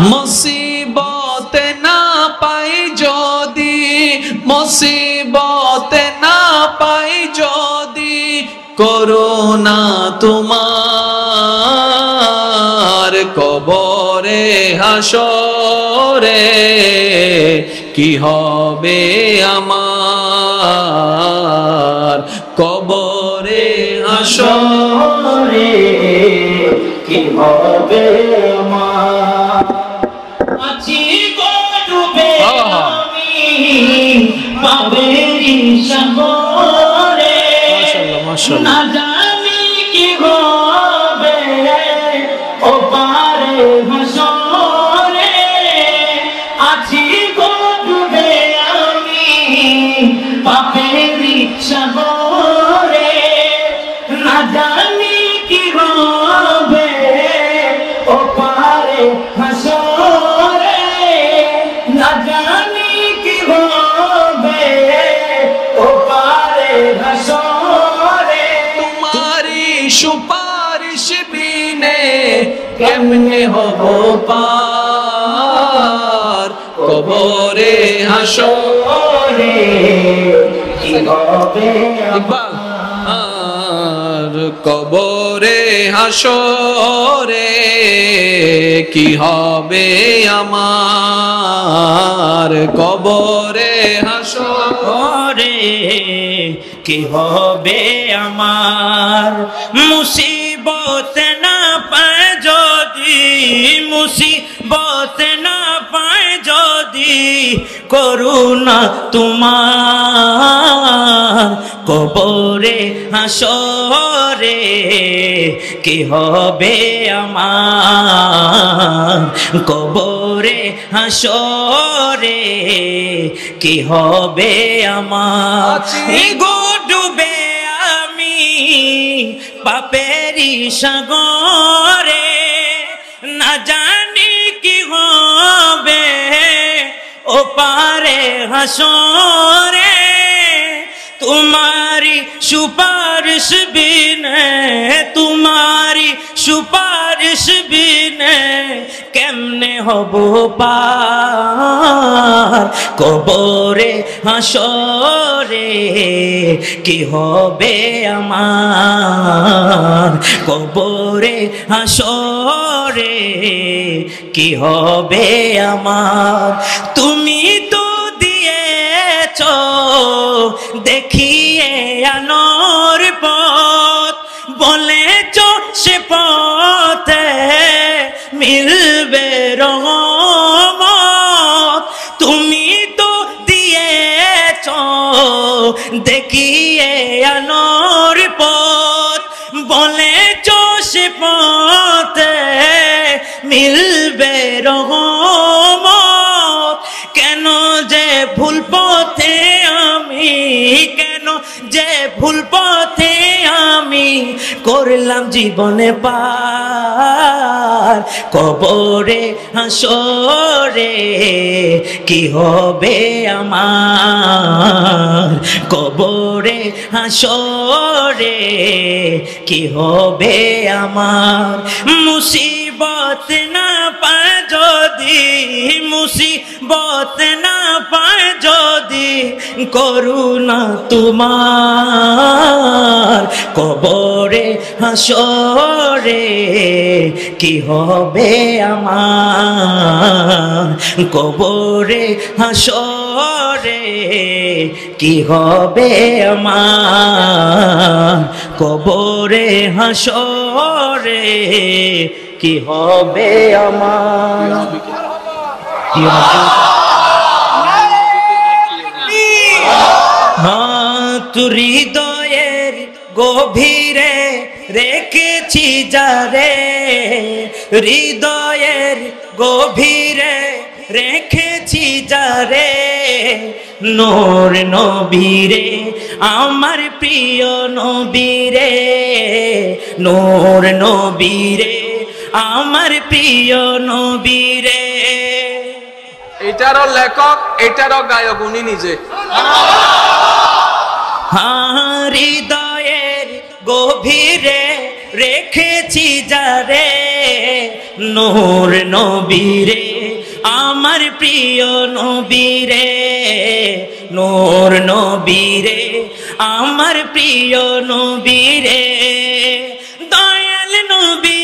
মুসিবতে না পাই যদি, মুসিবতে না পাই যদি, করোনা তোমার কবরে হাসরে কি হবে আমার? কবরে হাসরে কি হবে আমার? আছি গো ডুবে আমি পাপেরই সাগরে। মাশাআল্লাহ, মাশাআল্লাহ। না জানি কি হবে কেমনে হব পার? কবরে হাসরে কি হবে ইকবাল কবরে হাসরে কি হবে আমার? কবরে হাসরে কি হবে আমার? মুসিবত করুণা তোমার। কবরে হাসরে কি হবে আমার? কবরে হাসরে কি হবে আমার? গো ডুবে আমি পাপেরি সাগরে। না জানি কি হবে ও পারে হাসরে তোমারি সুপারিশ বিনে, তোমারি সুপারিশ বিনে কেমনে হব পার? কবরে, হাসরে কি হবে আমার? কবরে, হাসরে কি হবে আমার? তুমি তো দিয়েছ দেখিয়ে আনোর পথ। বলে চোষ পথে মিলবে রহমত। কেন যে ভুল পথে আমি, কেন যে ভুল পথে করলাম জীবনে পার। কবরে হাসরে কি হবে আমার? কবরে হাসরে কি হবে আমার? মুসিবত না পায় যদি, মুসিবত না পায় যদি করুণা তোমার কবরে হাসরে কি হবে আমার? কবরে হাসরে কি হবে আমার? কবরে হাসরে কি হবে আমার? হাত হৃদয়ের গভীরে রেখেছি যারে হৃদয়ের গভীরে রেখেছি যারে নোর নবীরে, আমার প্রিয় নবীরে, নোর নবীরে। আমার প্রিয় নবীরে। এটারও লেখক এটারও গায়ক উনি নিজে। হৃদয়ের গভীরে রেখেছি যারে নূর নবীরে আমার প্রিয় নবীরে নূর নবীরে আমার প্রিয় নবীরে। দয়াল নবীরে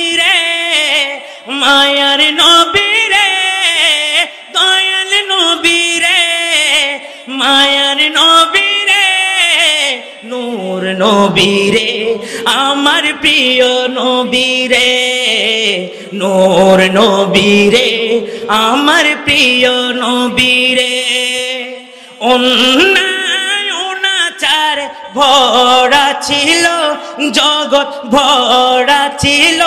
মায়ার নবীরে দয়াল নবীরে মায়ার নবীরে নূর নবীরে আমার প্রিয় নবীরে নূর নবীরে আমার প্রিয় নবীরে অনাচার ভরা ছিল, জগৎ ভরা ছিল।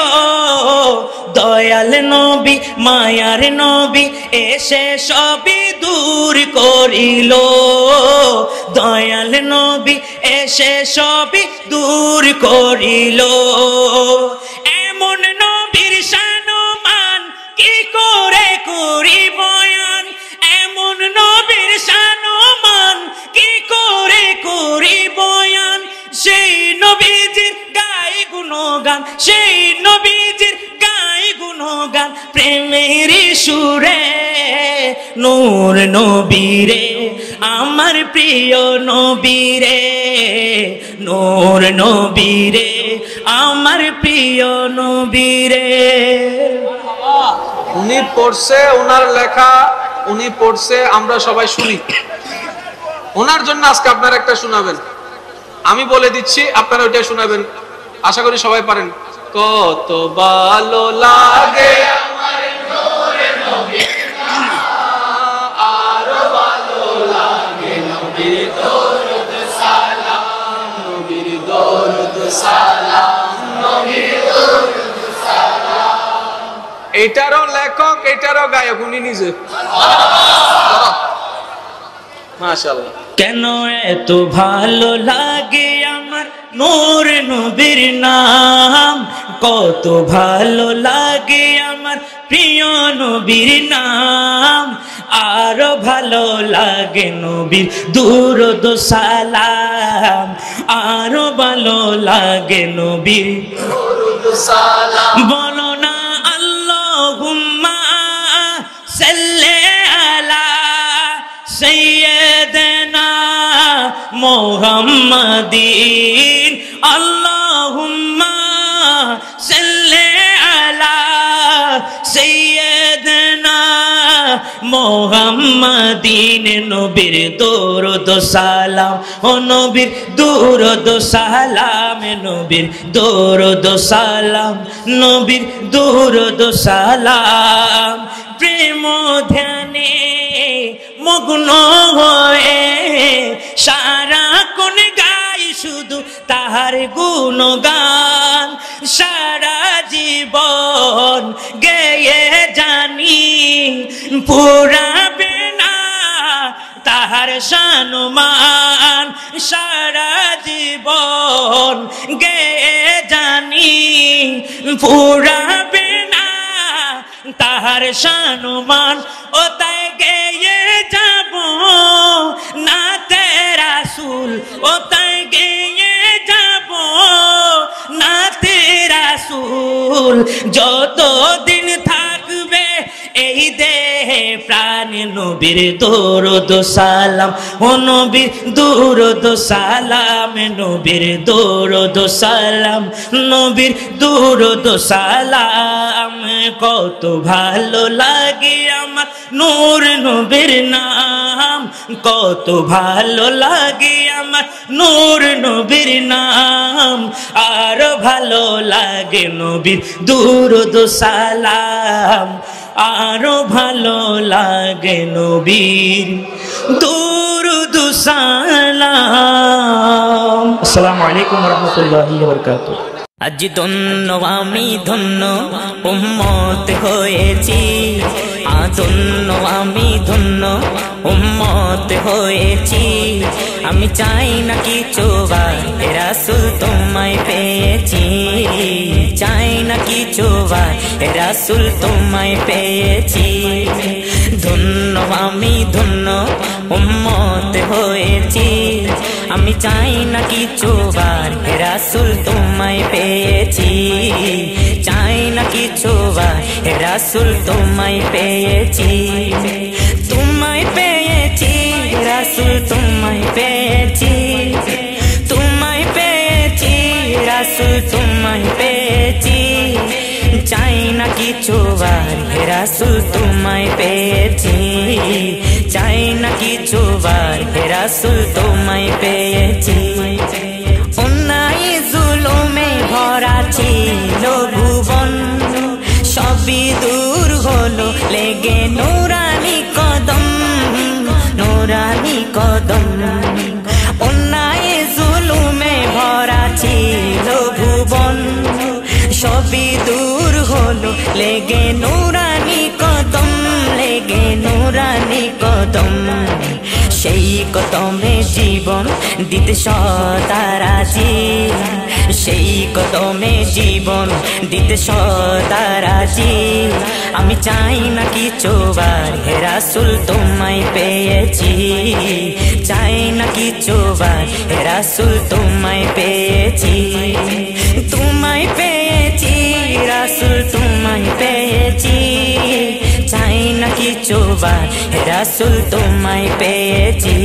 দয়াল নবী, মায়ার নবী এসে সবই দূর করিল। দয়াল নবী এসে সবই দূর করিল। এমন নবীর সানমান কি করে করি করে বয়ান, সেই নবীজির গাই গুণগান, সেই নবীজির গাই গুণগান, প্রেমের সুরে নূর নবীরে, আমার প্রিয় নবীরে, নূর নবীরে, আমার প্রিয় নবীরে। উনি পড়ছে ওনার লেখা, উনি পড়ছে, আমরা সবাই শুনি। ওনার জন্য আজকে আপনারা একটা শোনাবেন। আমি বলে দিচ্ছি, আপনারা ওইটা শোনাবেন। আশা করি সবাই পারেন। কত ভালো লাগে এটারও লেখক, এটারও গায়ক, উনি নিজে। কেন এত ভালো লাগে আমার নূর নবীর নাম? কত ভালো লাগে আমার প্রিয় নবীর নাম। আরও ভালো লাগে নবীর দুরুদ সালাম। আরও ভালো লাগে নবীর বলো না আল্লাহুম্মা সাল্লি আলা সাইয়্যিদিনা মুহাম্মাদিন। আল্লাহুম্মা সাল্লি আলা সাইয়্যিদিনা মোহাম্মদিন। নবীর দৌরদ সালাম ও নবীর দৌরদ সালাম, নবীর দৌরদ সালাম, নবীর দৌরদ সালাম। প্রেম ধ্যানে মগ্ন হয়ে সারা কোন গাই শুধু তাহার গুণগান। সারা জীবন গেয়ে জানি, পুরাবে না তাহার সানুমান। সারা জীবন গেয়ে জানি, পুরাবে তাহার সানুমান, ও তাই গেয়ে যাব। না তেরা সুল ও তাই গেয়ে যাব। না তেরা সুল যত দিন থাকবে এই দেহে প্রাণ নবীর দৌরদ সালাম। ও নবীর দৌরদ সালাম, নবীর দৌরদ সালাম, নবীর দৌরদ সালাম। কত ভালো লাগে আমার নূর নবীর নাম। কত ভালো লাগে আমার নূর নবীর নাম। আর ভালো লাগে নবীর দৌরদ সালাম। আরও ভালো লাগে নবীর দুরুদ সালাম। আসসালামু আলাইকুম রহমতুল্লাহি ওয়া আজ ধন্য আমি ধন্য উম্মত হয়েছি। আ ধন্য আমি ধন্য উম্মত হয়েছি। আমি চাই না কিছু রাসুল তোমায় পেয়েছি। চাই না কিছু রাসুল তোমায় পেয়েছি। ধন্য, আমি ধন্য উম্মত হয়েছি। আমি চাই না কিছু বার রাসুল তোমায় পেয়েছি। চাই না কিছু বার রাসুল তোমায় পেয়েছি। তোমায় পেয়েছি রাসুল তোমায় পেয়েছি। তোমায় পেয়েছি, রাসুল তোমায় পেয়েছি। চাই না কিছু বার রাসুল তোমায় পেয়েছি। চাই না কিছু বার রাসুল তোমায় পেয়েছি। ছিল ভুবন। সবই দূর হলো, লেগে নোরানি সবই দূর হলো। লেগে নোরানি কদম, লেগে নোরানি কদম। সেই কদমে জীবন দিতে সদারাজি সেই কদমে জীবন দিতে সদারাজি আমি চাই না কিছু বার হেরাসুল তোমায় পেয়েছি। চাই না কিছু বার হেরাসুল তোমায় পেয়েছি। পেয়েছি রাসুল তোমায় পেয়েছি। চাই না কিছু বার রাসুল তোমায় পেয়েছি।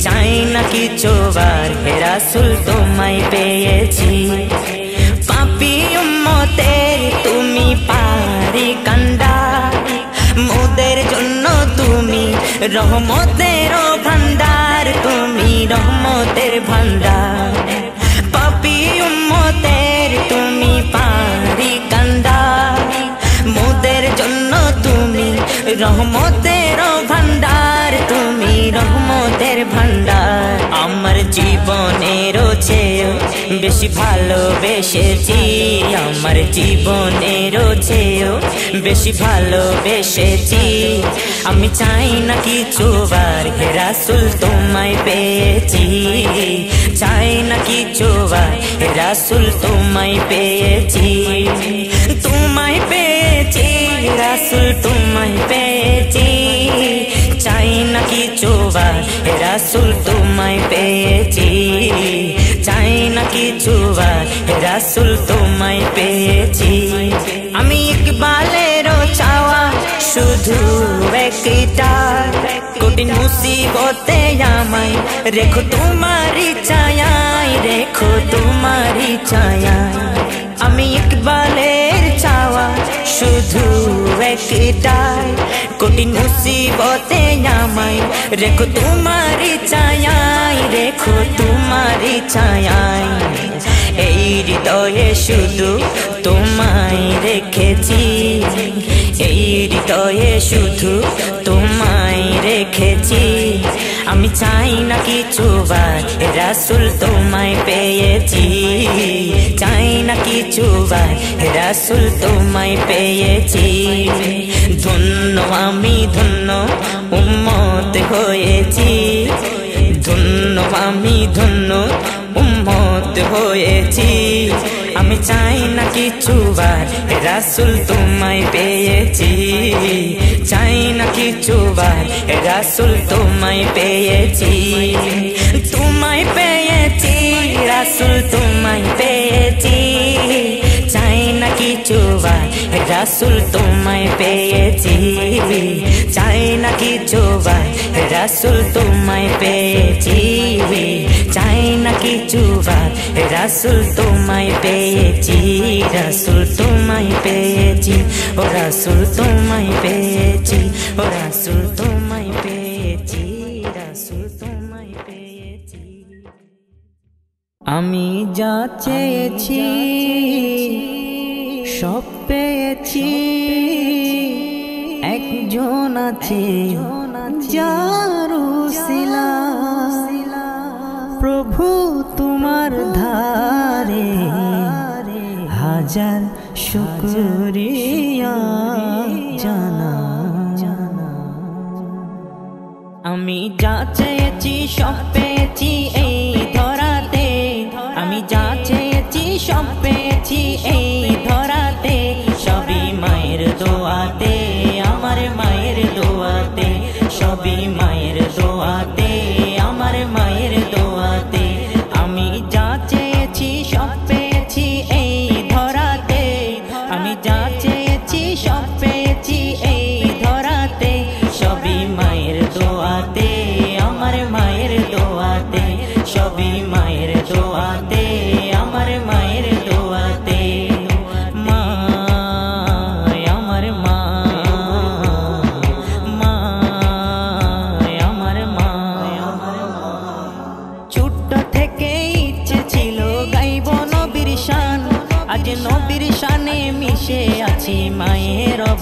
চাই না কিছু বার রাসুল তোমায় পেয়েছি। পাপি উম্মতের তুমি পারি কান্দা মোদের জন্য তুমি রহমতের ভান্ডার তুমি রহমতের ভান্ডার রহমতের ভান্ডার তুমি রহমতের ভান্ডার আমার জীবনের চেয়েও বেশি ভালোবেসেছি। আমার জীবনের চেয়েও বেশি ভালোবেসেছি। আমি চাই না কিছু বার রাসুল তোমায় পেয়েছি। চাই না কিছু বার রাসুল তোমায় পেয়েছি। তোমায় পেয়েছি রাসুল তোমায় পেয়েছি। চাই না কিছু হে রাসুল তোমায় পেয়েছি। চাই না কিছু হে রাসুল তোমায় পেয়েছি। আমি ইকবালেরও চাওয়া শুধু একটা কঠিন মুসিবতে আমায় রেখো তোমারি ছায়ায়, রেখো তোমারি ছায়ায়। আমি ইকবালের শুধু একটাই। কঠিন মুসিবতে আমায় রেখো তোমারি ছায়ায়, রেখো তোমারি ছায়ায়। এই হৃদয়ে শুধু তোমায় রেখেছি। এই হৃদয়ে শুধু তোমায় রেখেছি। আমি চাই না কিছু বার। রাসুল তোমায় পেয়েছি। চাই না কিছু বার। রাসুল তোমায় পেয়েছি। ধন্য আমি ধন্য উম্মত হয়েছি। ধন্য আমি ধন্য উম্মত হয়েছি। আমি চাই না কিছু বার। রাসুল, তোমায় পেয়েছি। চাই না কিছু বার। রাসুল, তোমায় পেয়েছি। তোমায় পেয়েছি, রাসুল, তোমায় পেয়েছি। রাসুল তোমায় পেয়েছি। চাই না কিছু বার। রাসুল তোমায় পেয়েছি। চাই না কিছু বার। রাসুল তোমায় পেয়েছি। রাসুল তোমায় পেয়েছি। ও রাসুল তোমায় পেয়েছি। ও রাসুল তোমায় পেয়েছি। রাসুল তোমায় পেয়েছি। আমি যা চেয়েছি সব পেয়েছি। একজন আছে প্রভু তোমার ধারে হাজার শুক্রিয়া জানা। আমি যা চেয়েছি, সব পেয়েছি, এই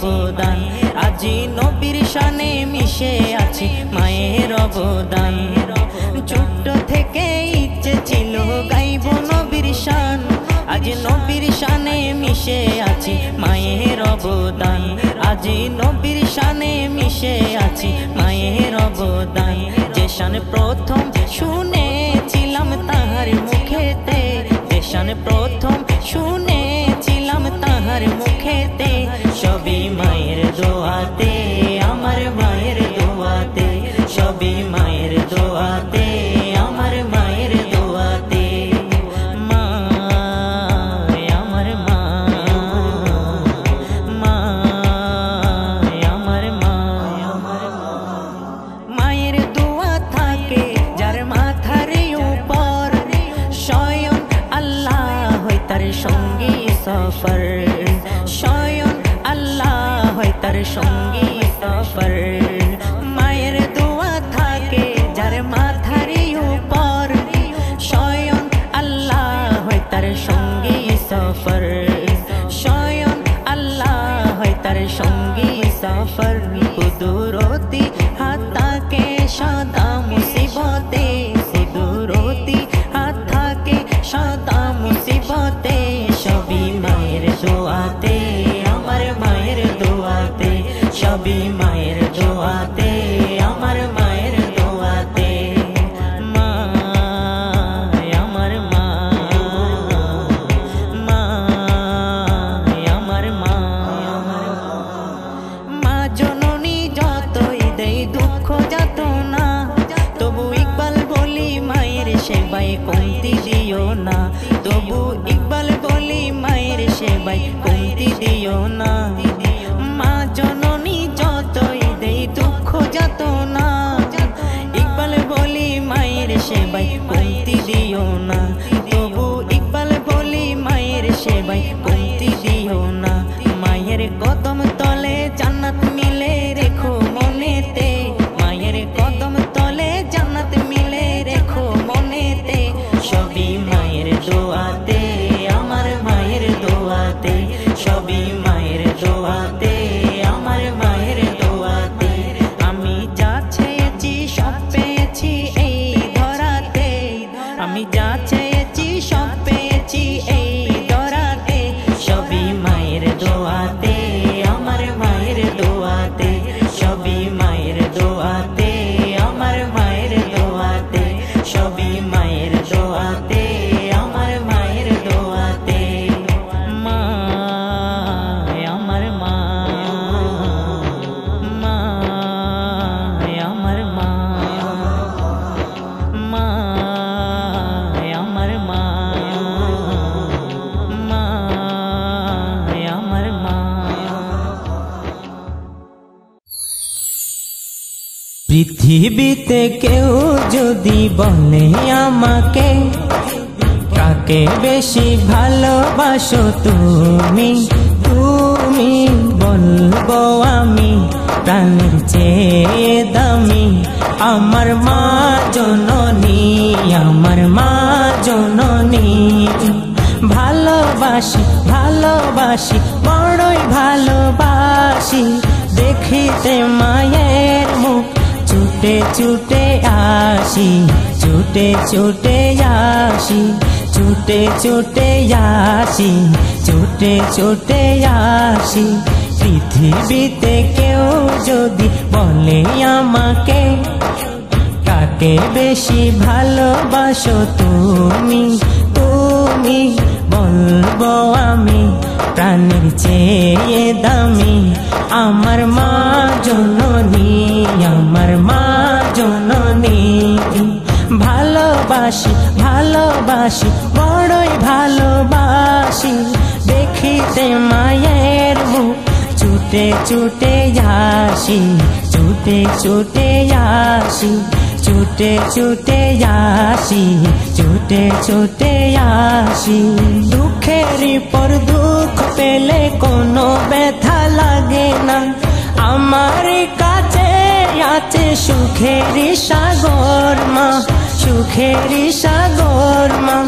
অবদান। আজি নবীর শানে মিশে আছি, মায়ের অবদান। ছোট্ট থেকে ইচ্ছে ছিল গাইব নবীর শান। আজ নবীর শানে মিশে আছি, মায়ের অবদান। আজ নবীর শানে মিশে আছি, মায়ের অবদান। যে শান প্রথম সবই মায়ের দোয়াতে, আমার মায়ের দোয়াতে, মা, আমার মা মা, আমার মা। মা জননী যতই দেই দুঃখ যত না তবু ইকবাল বলি মায়ের সেবাই কমতি দিও না। তবু ইকবাল বলি মায়ের সেবাই কমতি দিও না। না। তবু ইকবাল বলি মায়ের সেবাই কমতি দিও না। পৃথিবীতে কেউ যদি বলে আমাকে, কাকে বেশি ভালোবাসো তুমি? তুমি বলব আমি প্রাণের চেয়ে দামি। আমার মা জননী, আমার মা জননী। ভালোবাসি ভালোবাসি, বড়ই ভালোবাসি। দেখিতে মায়ের ছুটে ছুটে আসি, ছুটে ছুটে আসি, ছুটে ছুটে আসি, ছুটে ছুটে আসি। পৃথিবীতে কেউ যদি বলে আমাকে, কাকে বেশি ভালোবাসো তুমি? তুমি বলব আমি, প্রাণের চেয়ে দামি, আমার মা জননী, আমার মা ভালোবাসি ভালোবাসি, বড়ই ভালোবাসি। দেখিতে মায়ের মুখ, ছুটে ছুটে আসি, ছুটে ছুটে আসি, ছুটে ছুটে আসি, ছুটে ছুটে আসি। দুঃখের পর দুঃখ পেলে কোনো ব্যথা লাগে না। আমার কাছে আছে সুখের সাগর মা। সুখের সাগর মা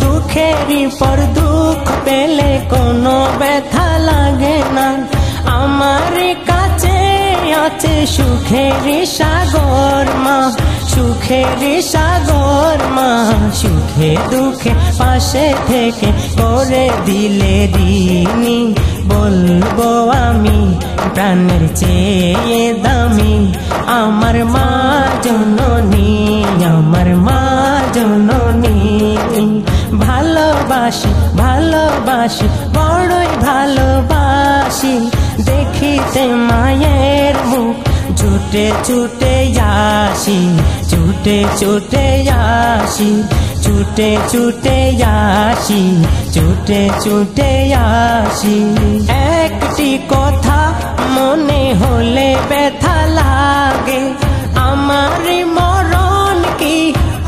দুঃখেরি পর দুঃখ পেলে কোনো ব্যথা লাগে না। আমার কাছে আছে সুখের সাগর মা, সুখের সাগর মা, সুখে দুঃখে পাশে থেকে করে দিলে দিনি। বলব আমি প্রাণের চেয়ে দামি, আমার মা জননী, আমার মা জননী। ভালোবাসি ভালোবাসি, বড়ই ভালোবাসি দেখিতে মায়ের মুখ, ছুটে ছুটে আসি, ছুটে ছুটে আসি, ছুটে ছুটে আসি, ছুটে ছুটে আসি। একটি কথা মনে হলে ব্যথা লাগে, আমার মরণ কি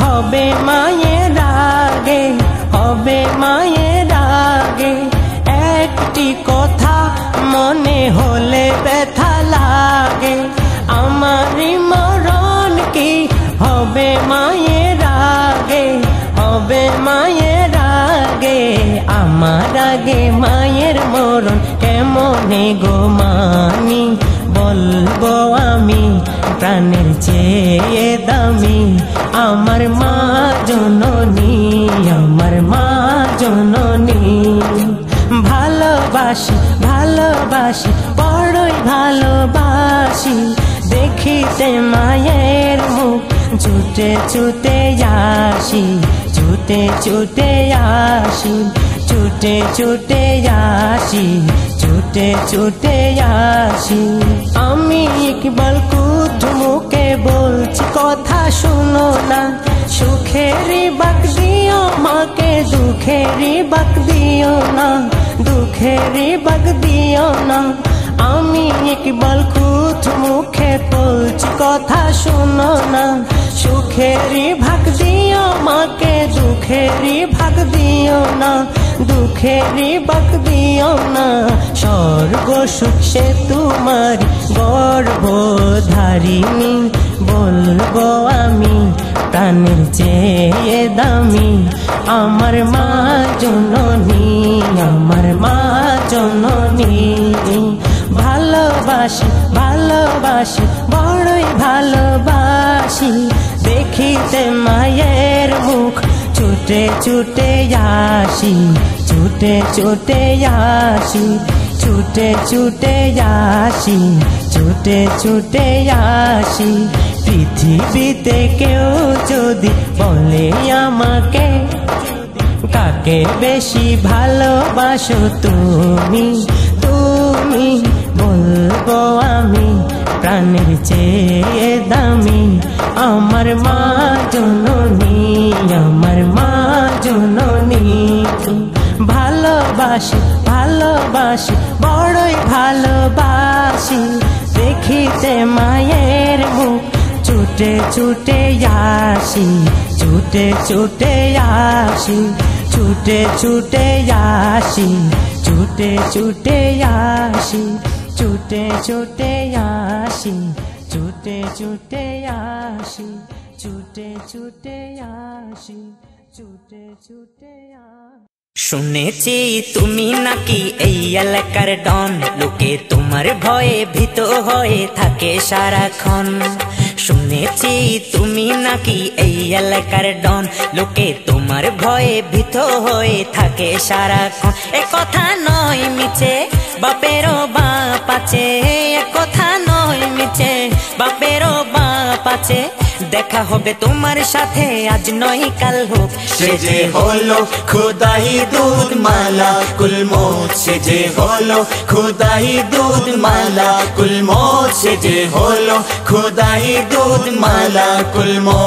হবে মায়ের আগে? হবে মায়ের মনে হলে ব্যথা লাগে। আমার মরণ কি হবে মায়ের আগে? হবে মায়ের আগে। আমার আগে মায়ের মরণ কেমনে গো মানি বলব আমি প্রাণের চেয়ে দামি। আমার মা জননী, আমার মা জননী। ভালোবাসি, বড়ই ভালোবাসি। দেখিতে মায়ের মুখ, ছুটে ছুটে আসি, ছুটে ছুটে আসি, ছুটে ছুটে আসি। ছুটে ছুটে আসি। আমি ইকবাল কুদ্ধ বলছি, কথা শুনো না। সুখেরই বাক দিও মাকে, দুঃখেরই বাক দিও না। দুঃখেরই বাক দিও না। আমি ইকবাল কুদ্ধ মুখে বলছি কথা শুনো না। সুখেরই ভাগ দিও মাকে, দুঃখেরই ভাগ দিও না। দুঃখেরই ভাগ দিও না। স্বর্গ সুখ সে তোমার গর্ব ধারিনি বলব আমি প্রাণের চেয়ে দামি। আমার মা জননী, আমার মা জননী। ভালোবাসি ভালোবাসি, বড়ই ভালোবাসি। দেখিতে মায়ের মুখ, ছুটে ছুটে আসি, ছুটে ছুটে আসি, ছুটে ছুটে আসি, ছুটে ছুটে আসি। পৃথিবীতে কেউ যদি বলে আমাকে, কাকে বেশি ভালোবাসো তুমি? তুমি বলব আমি, প্রাণের চেয়ে দামি। আমার মা জননী, আমার মা জননী। ভালোবাসি ভালোবাসি, বড়ই ভালোবাসি। দেখিতে মায়ের মুখ, ছুটে ছুটে আসি, ছুটে ছুটে আসি, ছুটে ছুটে আসি, ছুটে ছুটে আসি। ছুটে ছুটে আসি, ছুটে ছুটে আসি, ছুটে ছুটে আসি, ছুটে ছুটে শুনেছি তুমি নাকি এই এলাকার ডন, লোকে তোমার ভয়ে ভীত হয়ে থাকে সারাক্ষণ। শুনেছি, তুমি নাকি এই এলাকার ডন। লোকে তোমার ভয়ে ভীত হয়ে থাকে সারাক্ষণ। এ কথা নয় মিছে, বাপেরও বাপ আছে। এ কথা নয় মিছে, বাপেরও বাপ আছে। দেখা হবে তোমার সাথে আজ নয় কাল হোক সে যে হলো খুদাই দুধ মালা কুলমো সে যে হলো খুদাই দুধ মালা কুলমো সে যে হলো খুদাই দুধ মালা কুলমো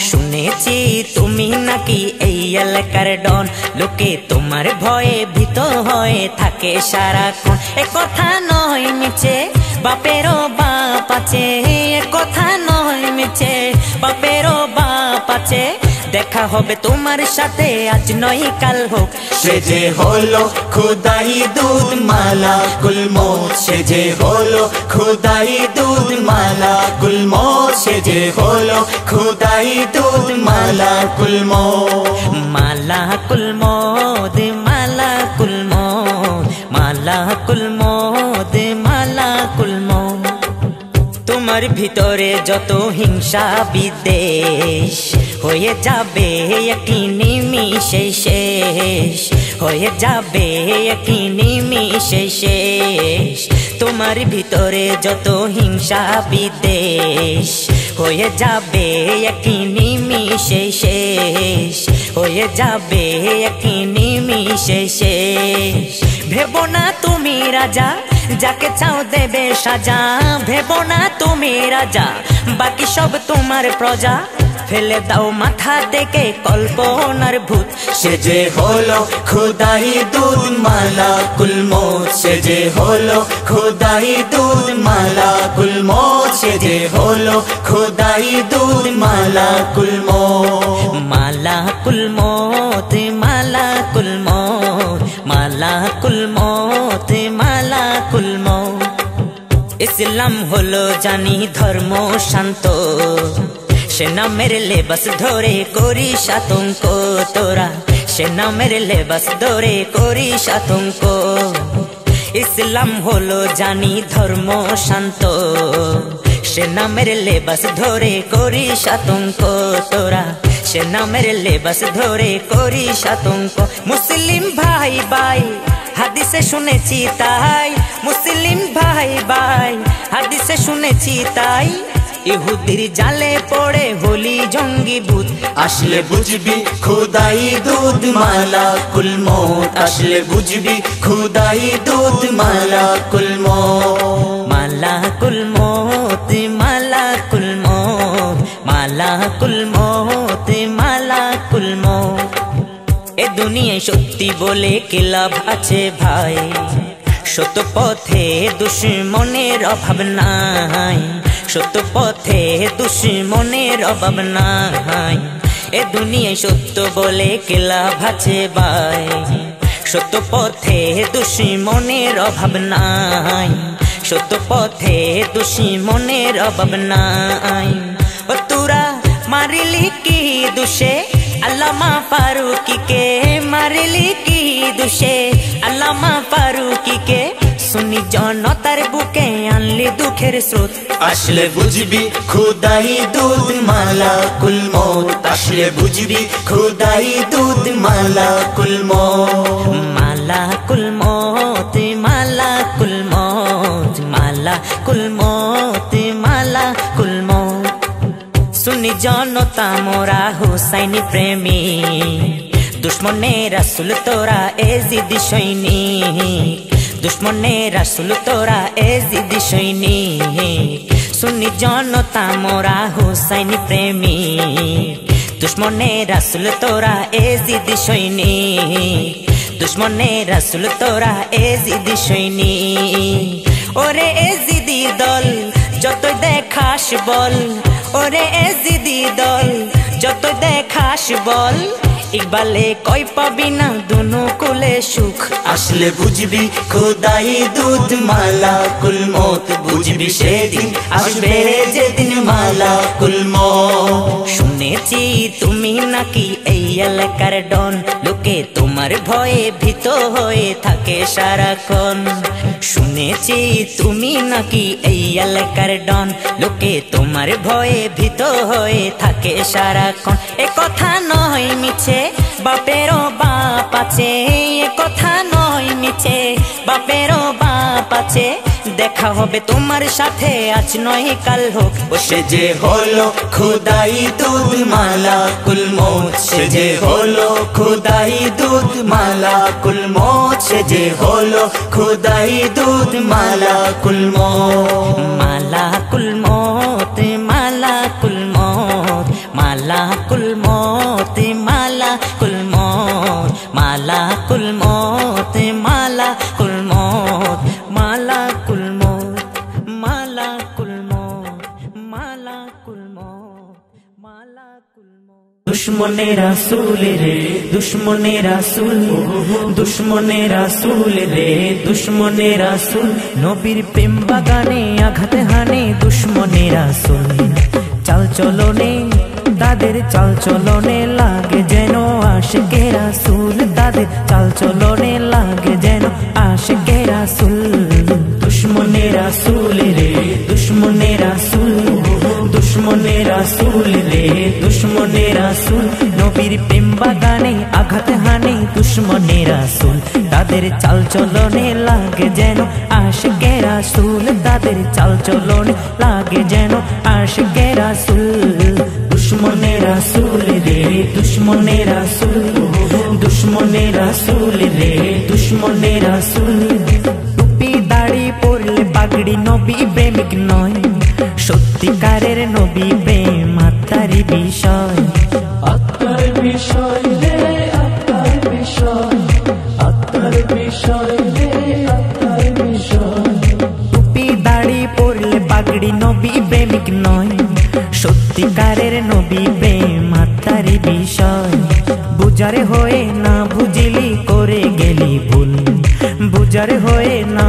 শুনেছি তুমি নাকি এই এলাকার ডন লোকে তোমার ভয়ে ভীত হয়ে থাকে সারাক্ষণ। এ কথা নয় মিছে বাপেরও বাপ আছে এ কথা নয় মিছে বাপেরও বাপ আছে। দেখা হবে তোমার সাথে আজ নয় কাল হোক। সে যে হলো খুদাই দুধ মালা কুলমো সে যে হলো খুদাই দুধ মালা কুলমো সে যে হলো খুদাই দুধ মালা কুলমো মালা কুলমোদ মালা কুলমো মালা কুলমোদ তোমার ভিতরে যত হিংসা বিদ্বেষ, হয়ে যাবে একটি নিমিষে শেষ, হয়ে যাবে একটি নিমিষে শেষ। তোমার ভিতরে যত হিংসা বিদ্বেষ, হয়ে যাবে একটি নিমিষে শেষ, হয়ে যাবে একটি নিমিষে শেষ। ভেবো না তুমি রাজা যাকে চাও দেবে সাজা। ভেবো না তুমি রাজা, বাকি সব তোমার প্রজা। ফেলে দাও মাথা থেকে কল্পনার ভূত। সে যে হলো খুদাই দুধ মালা কুলমো সে যে হলো খুদাই দুধ মালা কুলমো সে যে হলো খুদাই দুধ মালা কুলমো মালা কুলমোত ইসলাম হলো জানি ধর্ম শান্ত। সে নামের লেবাস ধরে করিস আতঙ্ক তোরা। সে নামের লেবাস ধরে করিস আতঙ্ক। ইসলাম হলো জানি ধর্ম শান্ত। সে নামের লেবাস ধরে করিস আতঙ্ক তোরা। সে নামের লেবাস ধরে করিস আতঙ্ক। মুসলিম ভাই ভাই হাদিসে শুনেছি তাই মুসলিম ভাই ভাই হাদিসে শুনেছি তাই। ইহুদির জালে পড়ে হলি জঙ্গি ভূত আসলে বুঝবি খুদাই দুধ মালা কুলমত আসলে বুঝবি খুদাই দুধ মালা কুলমো মালা কুলমত মালা কুলমত মালা কুলমত মালা কুলমত এ দুনিয়ায় সত্যি বলে কি লাভ আছে ভাই? সত্য পথে দুশ্মনের অভাব নাই। সত্য পথে দুশ্মনের অভাব নাই। এ দুনিয়ায় সত্য বলে কি লাভ আছে ভাই? সত্য পথে দুশ্মনের অভাব নাই। সত্য পথে দুশ্মনের অভাব নাই। ও তোরা মারিলি কি দুষে? আল্লামা ফারুকিকে মারিলি কি দুষে? আল্লামা ফারুকিকে শুনি জনতার বুকে আনলি দুঃখের স্রোত। আসলে বুঝবি খুদাই দুধ মালা কুলমত। আসলে বুঝবি খুদাই দুধ মালা কুলমত। মালা কুলমত মালা কুলমত মালা কুলমত। শুনি জনতা, মোরা হুসাইনি প্রেমী। দুশ্মনে রাসুল তোরা, এ জিদি সৈনিক দুশ্মনে রাসুল তোরা, এ জিদি সৈনিক শুনি জনতা, মোরা হুসাইনি প্রেমী। দুশ্মনে রাসুল তোরা, এ জিদি সৈনিক দুশ্মনে রাসুল তোরা, এ জিদি সৈনিক ওরে এ জিদি দল যত দেখাস বল ওরে জিদি দল যত দেখাস বল ইকবালে কই পাবি না দুনো কুলে সুখ? আসলে বুঝবি খোদাই দুধ মালা কুল মত বুঝবি সেদিন আসবে যেদিন মালা কুল মত শুনেছি তুমি নাকি এই এলাকার ডন। লোকে তোমার ভয়ে ভীত হয়ে থাকে সারাক্ষণ। শুনেছি তুমি নাকি এই এলাকার ডন। লোকে তোমার ভয়ে ভীত হয়ে থাকে সারাক্ষণ। এ কথা নয় মিছে, বাপেরও বাপ আছে। এ কথা নয় মিছে, বাপেরও আছে দেখা হবে তোমার সাথে আজ নয় কাল হোক। ও সে যে হলো খুদাই দুধ মালা কুলমত সে যে হলো খুদাই দুধ মালা কুলমত সে যে হলো খুদাই দুধ মালা কুলমত মালা কুলমত মালা কুলমত মালা কুলমত দুশ্মনে রাসুল রে, দুশ্মনে রাসুল দুশ্মনে রাসুল রে, দুশ্মনে রাসুল। নবীর প্রেম বাগানে আঘাত হানে দুশ্মনে রাসুল। চাল চলনে, তাদের চাল চলনে লাগে যেন আশকে রাসুল। তাদের চাল চলনে লাগে যেন আশকে রাসুল। দুশ্মনে রাসুল রে দুশ্মনে রাসুল দুশ্মনে রাসুল রে দুশ্মনে রাসুল। নবীর প্রেম বাগানে আঘাত হানে দুশ্মনে রাসুল। তাদের চাল চলনে লাগে যেন আশকে রাসুল। তাদের চাল চলনে লাগে যেন আশকে রাসুল। দুশ্মনে রাসুল রে দুশ্মনে রাসুল দুশ্মনে রাসুল রে দুশ্মনে রাসুল। পাগড়ি নবী প্রেমিক নয় সত্যিকারের নবী প্রেম আত্মারি বিষয়। আত্মার বিষয় রে আত্মার বিষয় আত্মার বিষয় রে আত্মার বিষয়। টুপি দাড়ি পরলে পাগড়ি নবী প্রেমিক নয় সত্যিকারের নবী প্রেম আত্মারি বিষয়। বুজারে হয়ে না বুঝিলি করে গেলি ভুল। বুজারে হয়ে না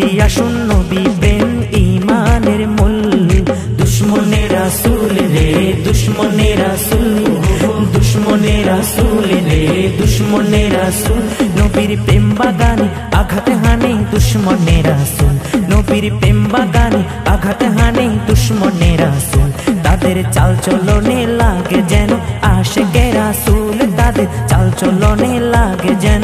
দিয়া শূন্য প্রেম ইমানের মূল। দুশ্মনে রাসুল রে, দুশ্মনে রাসুল। দুশ্মনে রাসুল রে, দুশ্মনে রাসুল। নবীর প্রেম বাগানে আঘাত হানে দুশ্মনে রাসুল। নবীর প্রেম বাগানে আঘাত হানে দুশ্মনে তাদের চাল চলনে লাগে যেন তাদের চাল চলনে লাগে যেন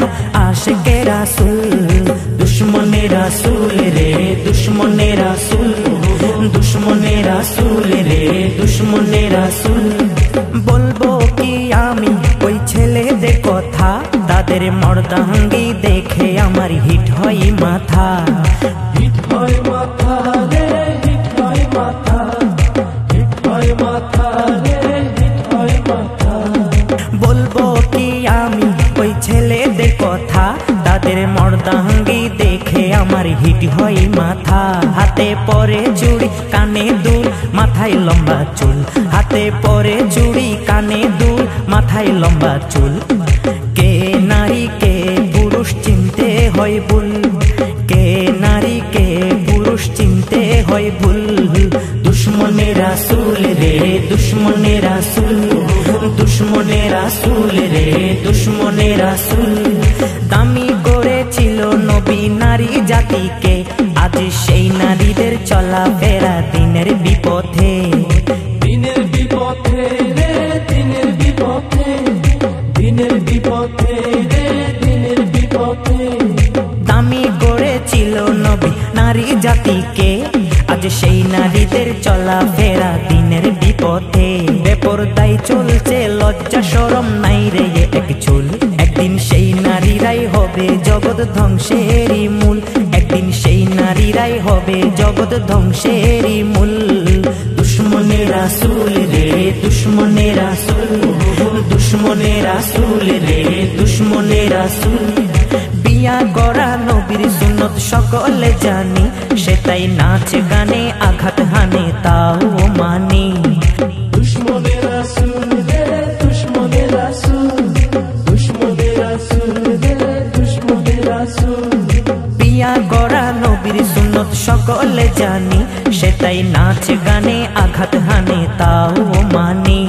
রাসুল রে দুশ্মনে রাসুল। দুশ্মনে রাসুল রে দুশ্মনে রাসুল। বলব কি আমি ওই ছেলেদের কথা? তাদের মর্দাঙ্গি দেখে আমার হিট হয় মাথা। হিট হয় মাথা রে হিট হয় মাথা। হিট হয় মাথা রে হিট হয় মাথা। বলব কি আমি ওই ছেলেদের কথা? তাদের মর্দাঙ্গি হয় মাথা, হাতে পরে চুড়ি কানে দুল, মাথায় লম্বা চুল। হাতে পরে চুড়ি কানে দুল, মাথায় লম্বা চুল। কে নারী, কে পুরুষ চিনতে হয় ভুল। কে নারী, কে পুরুষ চিনতে হয় ভুল। দুশ্মনে রাসুল রে দুশ্মনে রাসুল দুশ্মনে রাসুল রে দুশ্মনে রাসুল দামি করেছিল নবী নারী জাতিকে আজ সেই নারীদের চলাফেরা দিনের বিপথে। দিনের বিপথে রে দিনের বিপথে দিনের বিপথে রে দিনের বিপথে। দামি করেছিল নবী নারী জাতিকে আজ সেই নারীদের চলাফেরা দিনের বিপথে। বেপরদাই চলছে লজ্জা সরম নাই রে এক চুল। একদিন সেই নারীরাই হবে জগৎ ধ্বংসেরই মূল হবে জগৎ ধ্বংসেরই মূল। দুশ্মনে রাসুল রে দুশ্মনে রাসুল দুশ্মনে রাসুল রে দুশ্মনে রাসুল বিয়া করা নবীর সুন্নত সকলে জানি, সেটাই নাচ গানে আঘাত হানে, তাও মানি জানি, সেটাই নাচ গানে আঘাত হানে, তাও মানি।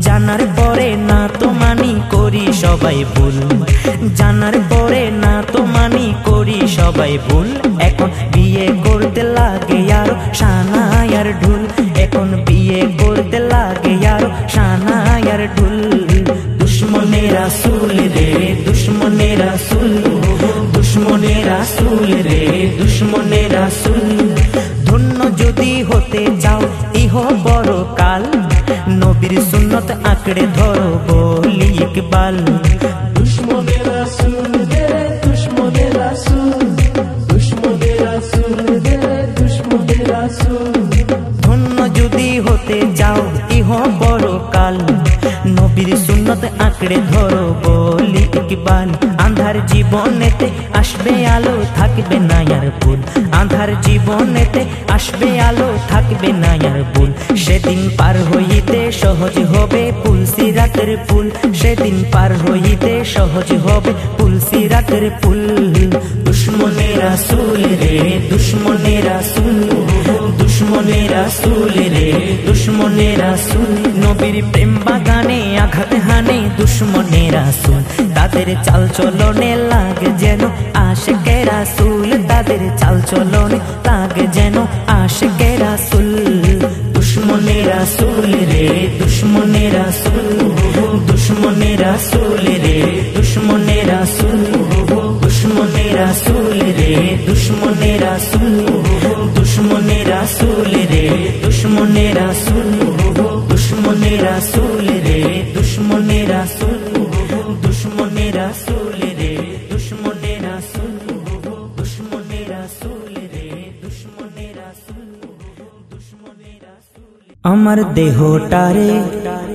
জানার পরে না তো মানি করি সবাই ভুল। জানার পরে না তো মানি করি সবাই ভুল। এখন বিয়ে করতে লাগে আরও সানায়ার ঢুল। এখন বিয়ে করতে লাগে আরও সানায়ার ঢুল। দুশ্মনে রাসুল রে দুশ্মনে রাসুল দুশ্মনে রাসুল রে দুশ্মনে রাসুল ধন্য চাও ইহ বড় কাল। নবীর সুন্নত আঁকড়ে ধরো বলি ইকবাল। রাসুল রাসুল রাসুল রাসুল ধন্য যদি হতে যাও ইহ বড় কাল। নবীর সুন্নত আঁকড়ে ধরো বলি ইকবাল। আন্ধার জীবনেতে আসবে আলো থাকবে না আর ভুল আন্ধার জীবনেতে আসবে আলো, থাকবে না আর ভুল সেদিন পার হইতে সহজ হবে পুলসি রাতের ফুল। সেদিন পার হইতে সহজ হবে পুলসি রাতের ফুল। দুশ্মনে রাসুল রে দুশ্মনে রাসুল দুশ্মনে রাসুল রে দুশ্মনে রাসুল নবীর প্রেম বাগানে আঘাত হানে দুশ্মনে রাসুল তাদের চাল চলনে লাগে যেন আশেকে রাসুল, তাদের চাল চলনে লাগে যেন আশেকে রাসুল। দুশ্মনে রাসুল রে, দুশ্মনে রাসুল দুশ্মনে রাসুল রে, দুশ্মনে রাসুল দুশ্মনে রাসুল রে, দুশ্মনে রাসুল দুশ্মনে রাসুল রে, দুশ্মনে রাসুল দুশ্মনে রাসুল রে, দুশ্মনে রাসুল। আমার দেহটারে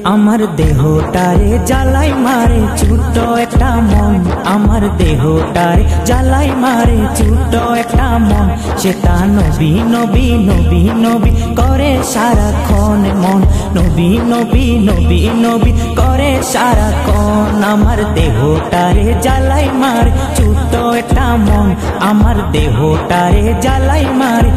আমার দেহটারে জ্বালাই মারে, ছোট্ট একটা মন। আমার দেহটারে জ্বালাই মারে, ছোট্ট একটা মন। সেটা নবী নবী নবী নবী করে সারাক্ষণ মন। নবী নবী নবী নবী করে সারাক্ষণ আমার দেহটারে জ্বালাই মারে, ছোট্ট একটা মন। আমার দেহটারে জ্বালাই মারে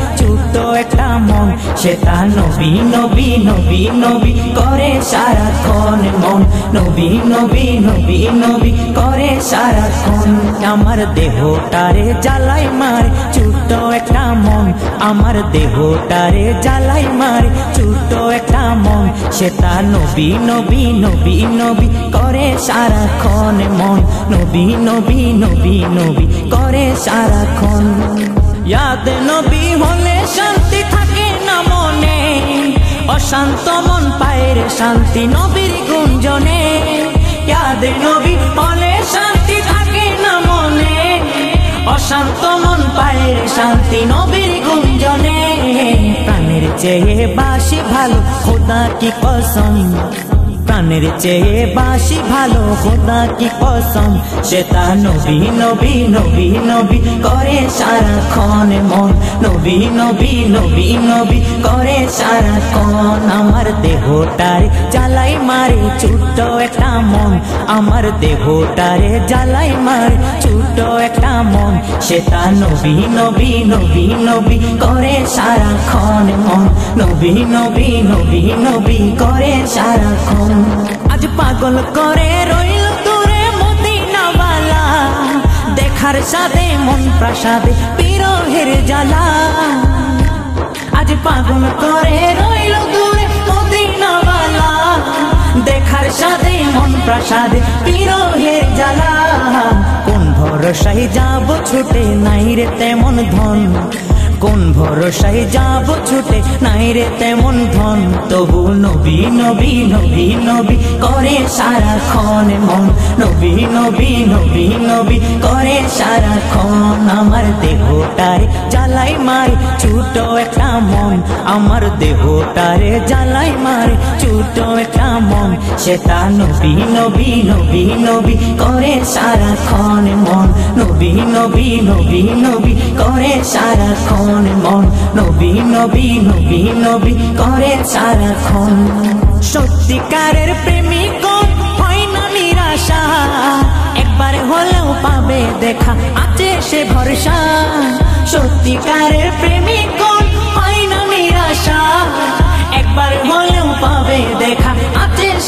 একটা মন সেটা নবী নবী নবী নবী করে সারাক্ষণ মন। নবী নবী নবী নবী করে সারাক্ষণ। আমার দেহটারে জ্বালাই মার, ছোট্ট একটা মন। আমার দেহটারে জ্বালাই মার, ছোট্ট একটা মন। সেটা নবী নবী নবী নবী করে সারাক্ষণ মন। নবী নবী নবী নবী করে সারাক্ষণ। ইয়াদ নবী হলে শান্তি অশান্ত মন পায়ের শান্তি, নবীর গুঞ্জনে। নবী হলে শান্তি থাকে না মনে। অশান্ত মন পায়ের শান্তি, নবীর গুঞ্জনে। প্রাণের চেয়ে বাসি ভালো, খোদা কি কসম? প্রাণের চেয়ে বাসি ভালো খোদা কি কসম? সেটা নবী নবী নবী নবী করে সারাক্ষণ মন। নবী নবী নবী নবী করে সারাক্ষণ আমার দেহটারে জ্বালাই মারে, ছোট্ট একটা মন। আমার দেহটারে জ্বালাই মারে, ছোট্ট একটা মন। সেটা নবী নবী নবী নবী করে সারাক্ষণ মন। নবী নবী নবী নবী করে সারাক্ষণ আজ পাগল করে রইল তোরে মদিনাওয়ালা। দেখার সাথে মন প্রাসাদে বিরহের জ্বালা। আজ পাগল করে রইল দূরে মদিনাওয়ালা। দেখার সাথে মন প্রাসাদে বিরহের জ্বালা। কোন ভরসায় যাব ছুটে নাই রে তেমন ধন। কোন ভরসায় যাব ছুটে? নাই রে তেমন ধন, তবু নবী নবী নবী নবী করে সারাক্ষণ মন। নবী নবী নবী নবী করে সারাক্ষণ আমার দেহটারে জ্বালাই মারে, ছোট একটা মন আমার দেহটারে জ্বালাই মারে, ছোট একটা মন। সেটা নবী নবী নবী নবী করে সারাক্ষণ মন। নবী নবী নবী নবী করে সারাক্ষণ মন মন, নবী নবী নবী নবী করে সারাক্ষণ সত্যিকারের প্রেমিক হয় না নিরাশা। একবার হলেও পাবে দেখা, আছে সে ভরসা। সত্যিকারের প্রেমিক হয় না নিরাশা। একবার হলেও পাবে দেখা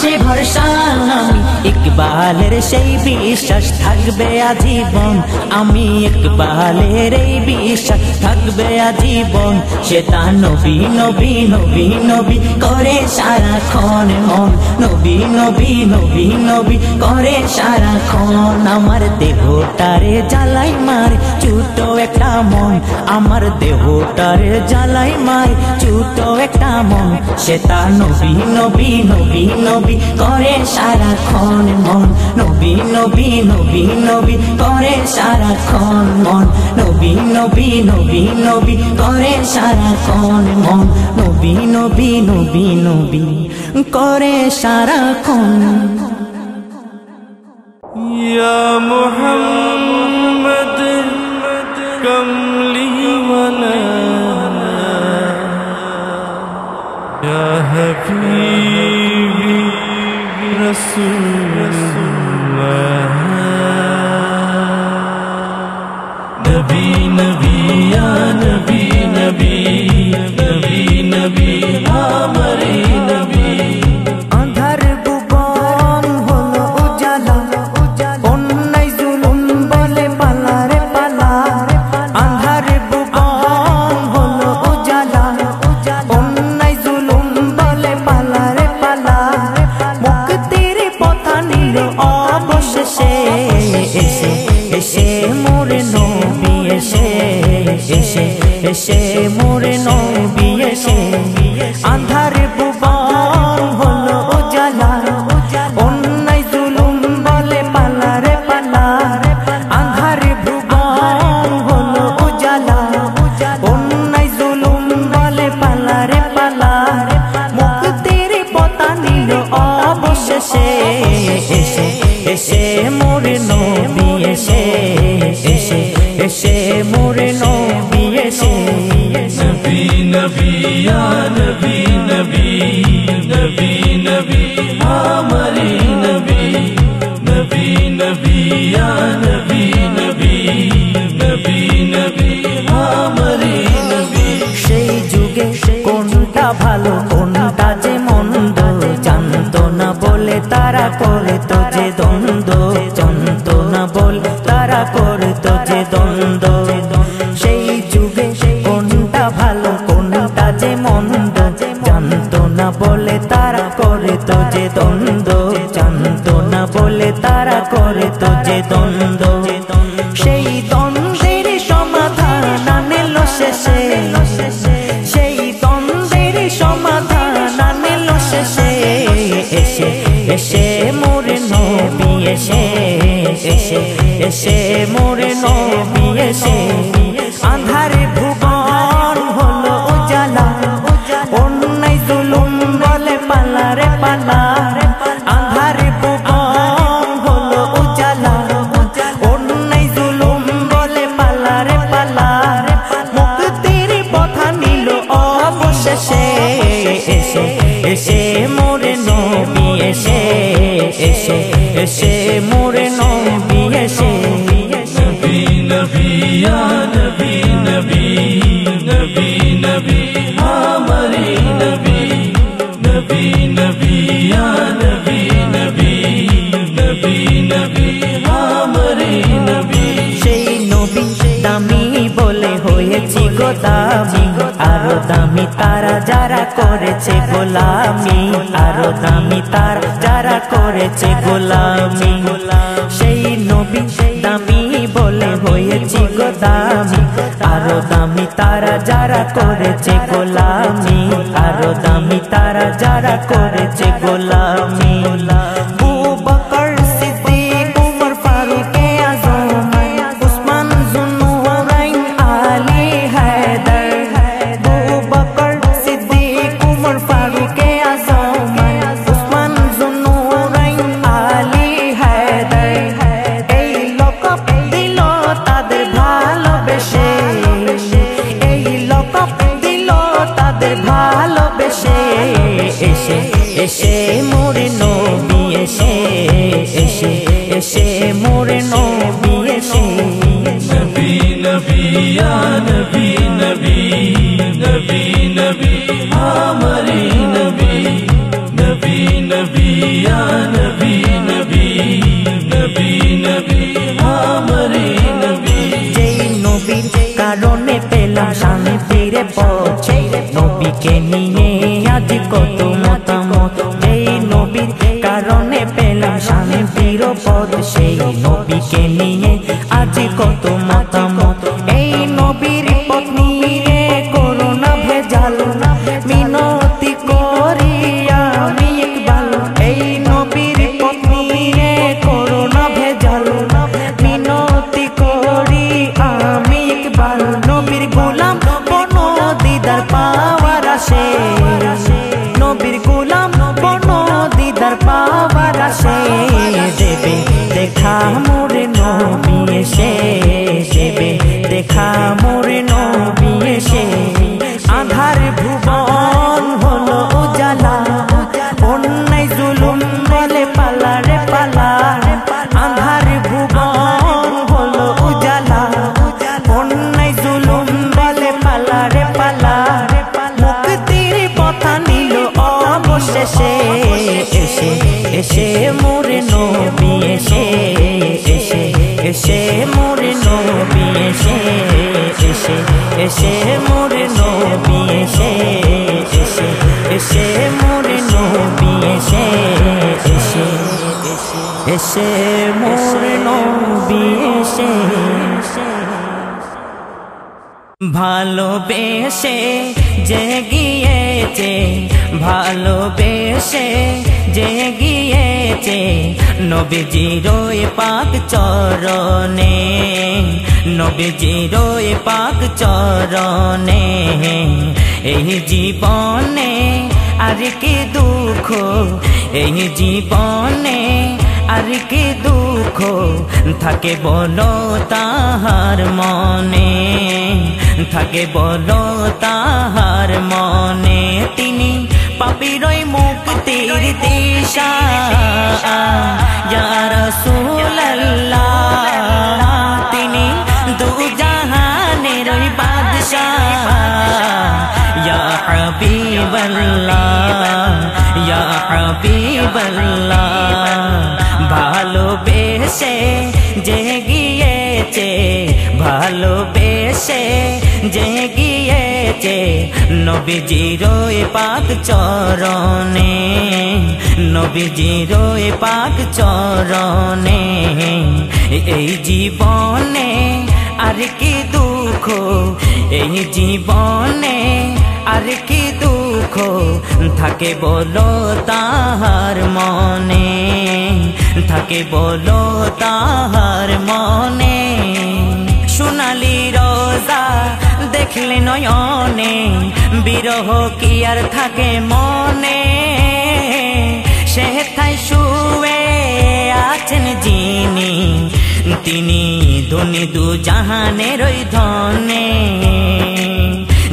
সে ভরসা আমি ইকবালের সেই বিশ্বাস থাকবে আজীবন। আমি ইকবালের এই বিশ্বাস থাকবে আজীবন। সেটা নবী নবী নবী নবী করে সারাক্ষণ মন নবী নবী নবী নবী করে সারাক্ষণ। আমার দেহটারে জ্বালাই মার ছোট একটা মন। আমার দেহটারে জ্বালাই মার ছোট একটা মন। সেটা নবী নবী নবী নবী করে সারাক্ষণ মন নবী নবী নবী নবী করে সারাক্ষণ মন নবী নবী নবী নবী করে সারাক্ষণ মন নবী নবী নবী নবী করে সারাক্ষণ يا محمد كملي ولا يا حبيبي नबी नबी या नबी नबी नबी नबी ीनविम এসে এসে দামি, আরও দামি তারা যারা করেছে গোলামি, আরও দামি তারা যারা করেছে গোলামি। সেই নবী দামি বলে হয়েছি গো দামি, আরও দামি তারা যারা করেছে গোলামি, আরও দামি তারা যারা করেছে গোলামি। এসে মরল বিয়েসে ভালোবেসে যে গিয়েছে ভালোবেসে যে গিয়েছে নবীজিরোই পাক চরণে নবীজিরোই পাক চরণে। এই জীবনে আর কি দুঃখ এই জীবনে আর কি দুঃখ থাকে বলো তাহার মনে, থাকে বলো তাহার মনে। তিনি পাপিরই মুক্তির দিশা রসুল্লাহ তিনি দু জাহানের বাদশাহ হবিবল্লা হবিবল্লা ভালোবেসে যে গিয়েছে নবীজির পাক চরণে, নবীজির পাক চরণে। এই জীবনে আর কি দুঃখ, এই জীবনে আর কি দুঃখ থাকে বলো তাহার মনে, থাকে বলো তাহার মনে। সোনালি রোজা দেখলে নয়নে, বিরহ কি আর থাকে মনে? সে থাই শুয়ে আছেন যিনি, তিনি ধনী দু জাহানের ওই ধনে।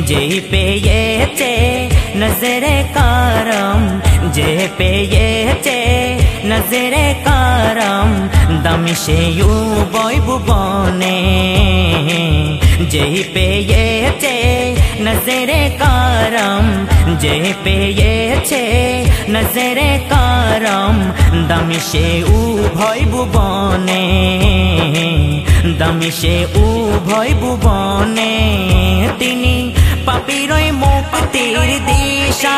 যেই পেয়েছে নজরে কারম, যে পেয়েছে নজরে কারম, দামি সে ইউ বনে যেই পেয়েছে নজরে কারম যে পেয়েছে নজরে কারম, দামি সে ভুবনে। দামি সে ভুবনে। তিনি পাপিরই মুক্তির দিশা।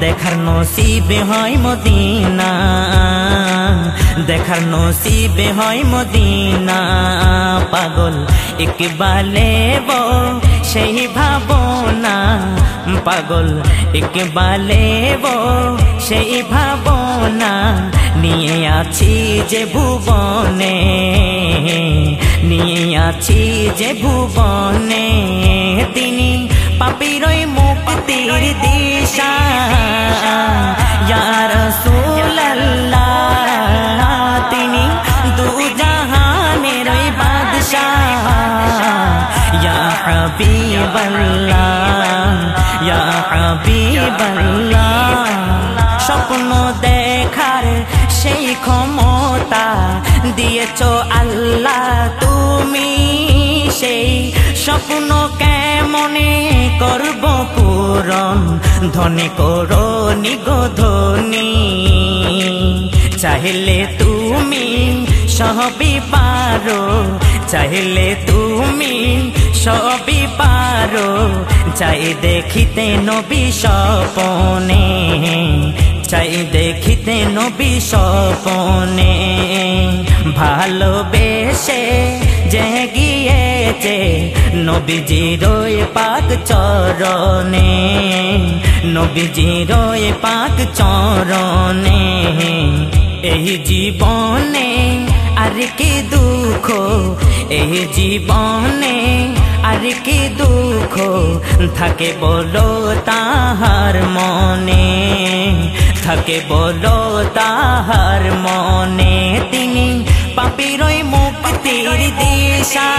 দেখার নসিবে হয় মদিনা। দেখার নসিবে হয় মদিনা। পাগল একবালে সেই ভাবনা। পাগল একবালে সেই ভাবনা। নিয়ে আছি যে ভুবনে, নিয়ে আছি যে ভুবনে। তিনি পাপিরই মুক্তির দিশা ইয়ার সুল্লাহ তিনি দু জাহানের বাদশাহ ইয়া হাবিবাল্লাহ ইয়া হাবিবাল্লাহ স্বপ্ন দেখার সেই ক্ষমতা দিয়েছ আল্লাহ তুমি সেই স্বপ্ন কেমনে করব পূরণ। ধনে করো নিগধনি চাইলে তুমি সবই পারো। চাইলে তুমি সবই পারো। চাই দেখিতে নবী স্বপনে। চাই দেখিতে নবী স্বপনে। ভালোবেসে যে গিয়েছে নবীজির পাক চরণে, নবীজির পাক চরণে। এই জীবনে আর কি দুঃখ, এই জীবনে আর কি দুঃখ থাকে বলো তাহার মনে, থাকে বলো তাহার মনে। তিনি পাপিরই মুক্তির দিশা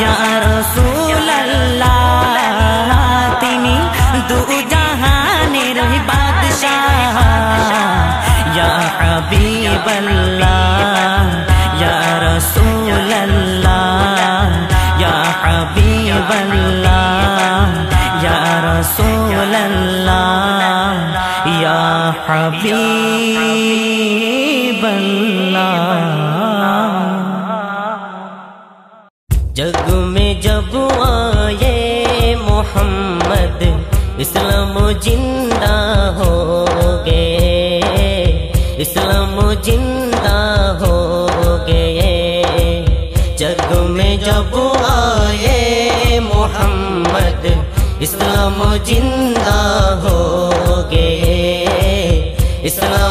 ইয়ার সুল্লাহ তিনি দু জাহানের বাদশাহ ইয়া হাবিবাল্লাহ इस्लाम ज़िंदा हो गए इस्लाम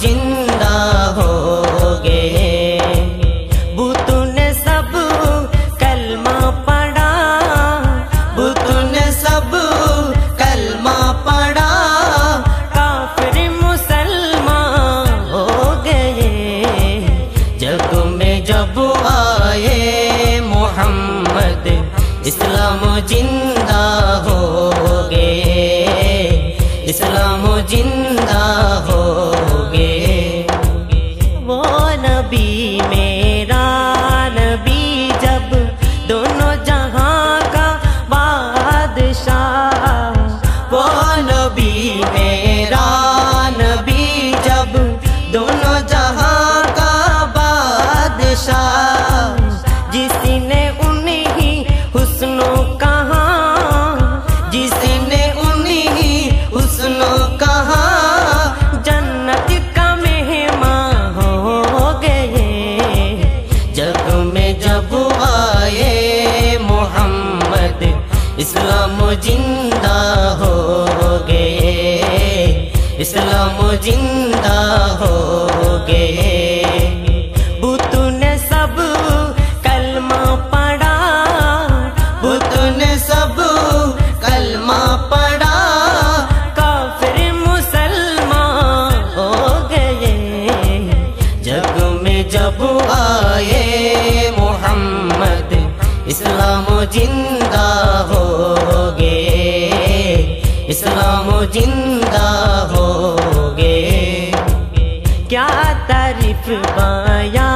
ज़िंदा होगे। बुत ने सब कलमा पड़ा बुत सब कलमा पड़ा काफिर मुसलमान हो गए। जब तुम्हें जब आए मोहम्मद, इस्लाम ज़िंदा हो होगे इस्लाम ज़िंदा ज़िंदा हो गए क्या तारीफ़ बाया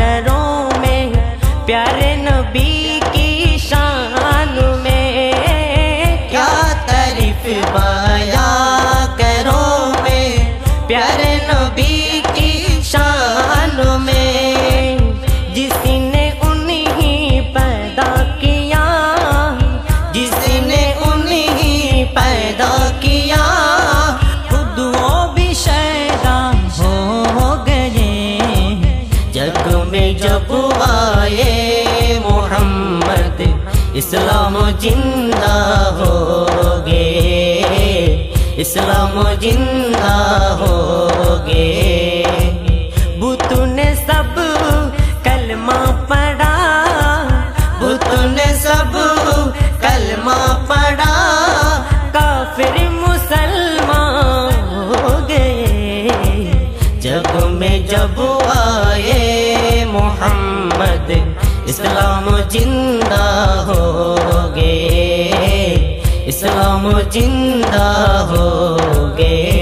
करो मैं? प्यारे नबी जब आए मोहम्मद, इस्लाम ज़िंदा हो गए। इस्लाम ज़िंदा हो गए। बुत ने सब कलमा पढ़ा, बुत ने सब कलमा पढ़ा। काफिर मुसलमान हो गए। जब में जब इस्लाम ज़िंदा हो गए इस्लाम ज़िंदा हो गए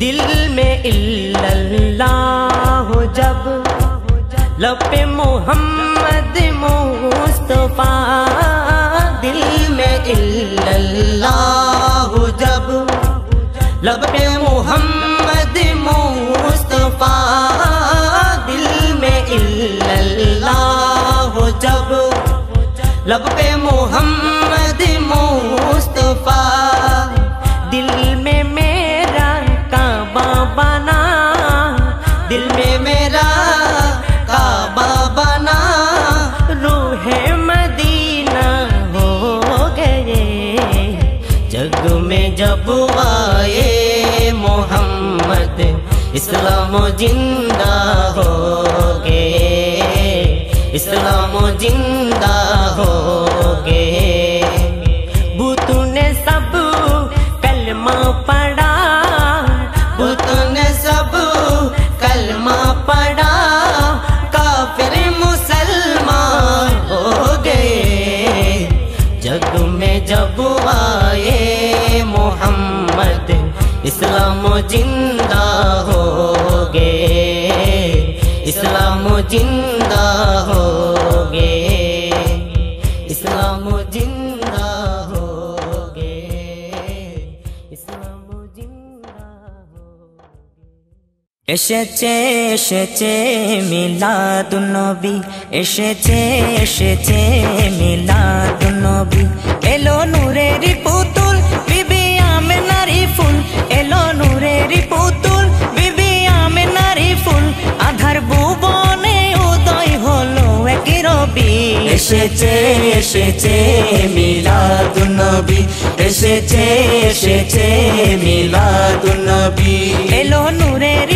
दिल में इल्लल्लाह जब लपे मोहम्मद मुस्तफ़ा, दिल में इल्लल्लाह जब लपे मोहम्मद मुस्तफ़ा जब लब पे मोहम्मद मुस्तफ़ा, दिल में मेरा काबा बना, दिल में मेरा काबा बना, रूह मदीना हो गए। जग में जब आए मोहम्मद, इस्लाम ज़िंदा हो ज़िंदा हो गए बुतू ने सब कलमा पड़ा बुतू ने सब कलमा पढ़ा। काफिर मुसलमान हो गए जग में जब आए मोहम्मद, इस्लाम ज़िंदा এসেছে এসেছে মিলাদুন্নবী এসেছে এসেছে মিলাদুন্নবী এলো নূরের পুতুল বিবি আমে নারী ফুল। এলো নূরের পুতুল বিবি আমে নারী ফুল। আধার ভুবনে উদয় হলো এক রবি। এসেছে এসেছে মিলাদুন্নবী এসেছে এসেছে মিলাদুন্নবী এলো নূরের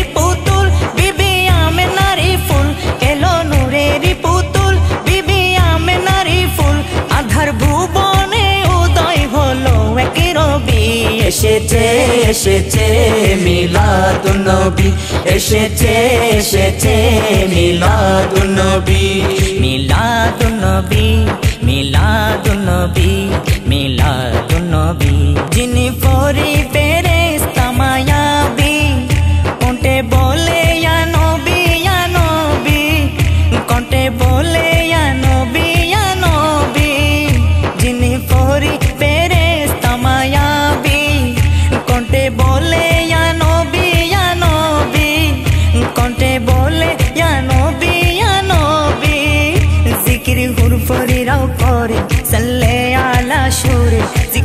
এসেছে এসেছে মিলাদুন্নবী এসেছে এসেছে মিলাদুন্নবী মিলাদুন্নবী মিলাদুন্নবী মিলাদুন্নবী যিনি ফরি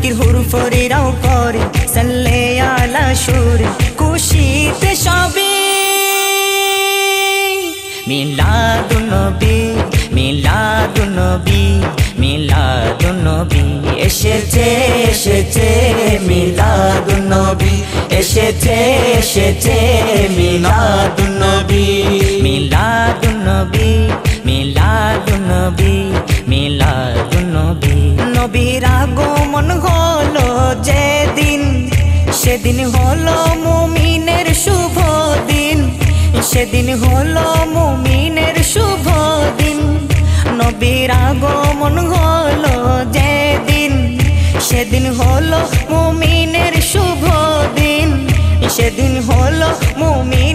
জিকির হুরফরিরাও করে, সাল্লে আলা সুরে, খুশিতে সবে মিলাদুন্নবী মিলাদুন্নবী মিলাদুন্নবী এসেছে এসেছে মিলাদুন্নবী এসেছে এসেছে মিলাদুন্নবী মিলাদুন্নবী মিলাদুন্নবী সেদিন হলো মুমিনের শুভ দিন। সেদিন হলো মুমিনের শুভ দিন। নবীর আগমন হলো যেদিন। সেদিন হলো মুমিনের শুভ দিন। সেদিন হলো মুমিনের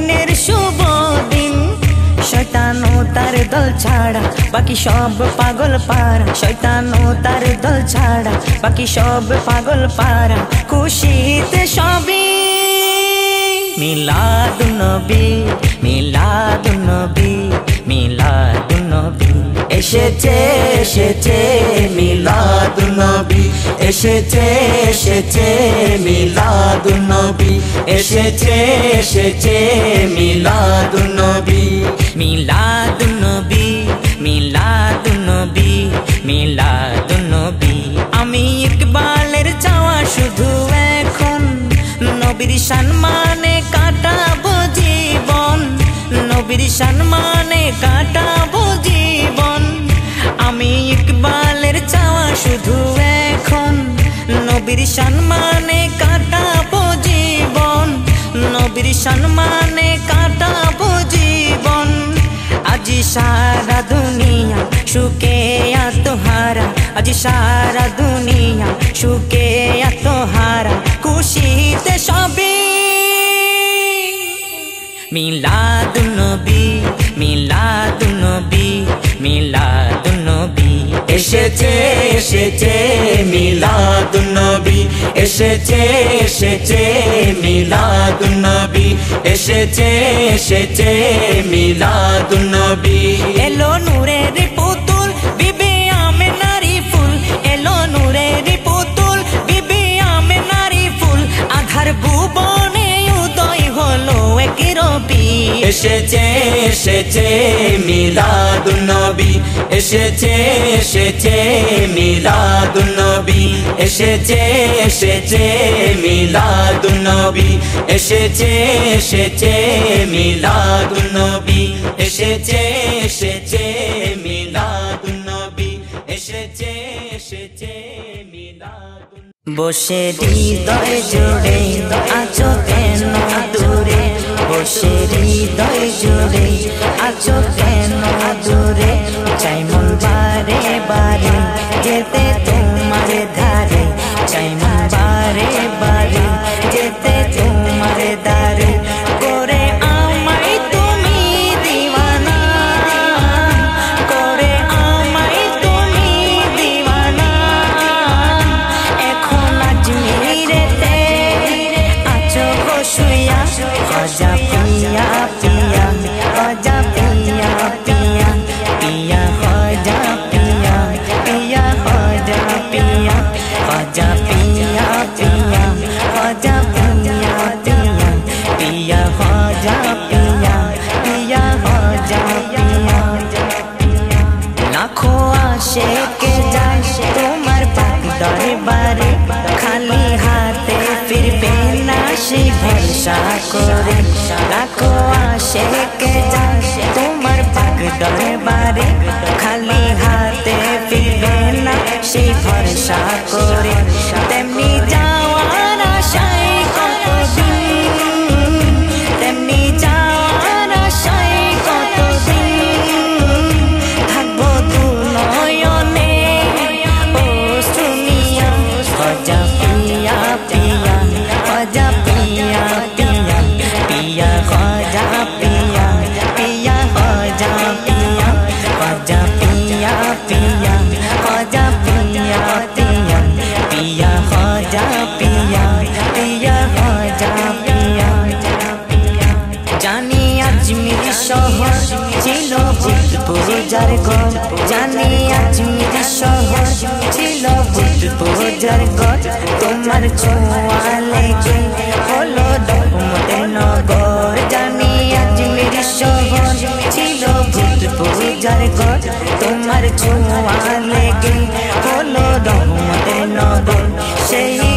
দল ছাড়া, বাকি সব পাগল পারা শৈতান ও তার দল ছাড়া, বাকি সব পাগল পারা খুশিতে সবই মিলাদুন্নবী মিলাদুন্নবী মিলাদুন্নবী এসেছে এসেছে মিলাদুন্নবী এসেছে এসেছে মিলাদুন্নবী এসেছে এসেছে মিলাদুন্নবী মিলাদুন্নবী মিলাদুন্নবী মিলাদুন্নবী আমি ইকবালের চাওয়া শুধু এখন নবীর সম্মানে কাটাবো জীবন, নবীর সম্মানে কাটাবো জীবন। আমি ইকবালের চাওয়া শুধু এখন, নবীর সম্মানে কাটাবো জীবন, নবীর সম্মানে কাটাবো জীবন। আজি সারা দুনিয়া সুখে আত্মহারা, আজি সারা দুনিয়া সুখে আত্মহারা। খুশিতে সবে মিলাদুন্নবী মিলাদুন্নবী মিলাদুন্নবী এসেছে এসেছে মিলাদুন্নবী এসেছে এসেছে মিলাদুন্নবী এসেছে এসেছে মিলাদুন্নবী এলো নূরের এক এসেছে এসেছে এসেছে মিলাদুন্নবী এসেছে এসেছে মিলাদুন্নবী এসেছে এসেছে মিলাদুন্নবী এসেছে এসেছে মিলাদুন্নবী এসেছে এসেছে বসে হৃদয় জুড়ে, আছো কেন দূরে? বসে হৃদয় জুড়ে, আছো কেন দূরে? চাই মন বারে বারে, যেতে তোমার ধারে। চাই মন বারে বারে কে যায় তোমার পাক দরবারে খালি হাতে ফিরবে না সে ভরসা করে। রাখো আশেখে যায় তোমার পাক দরবারে খালি হাতে ফিরবে না সে ভরসা করে। পূজার ঘর তোমার ছোঁয়া লেগে হলো রহমতের নগর। জানি আজমির শহর ছিল ঘর তোমার ছোঁয়া লেগে হলো নগর। সেই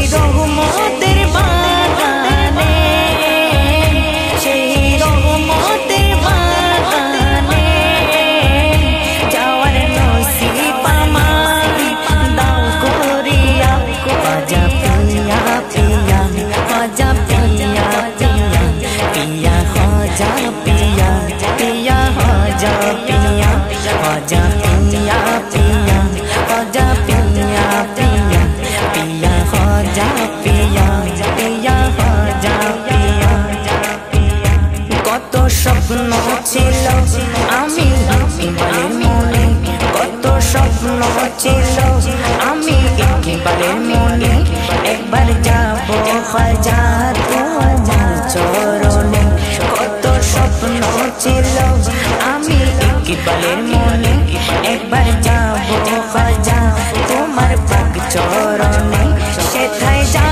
একেবারে মনে, একবার যাব হাজার তোমার চরণে। কত স্বপ্ন ছিল, আমি একেবারে মনে, একবার যাব হাজার তোমার পাক চরণে সেথায় যাওয়ার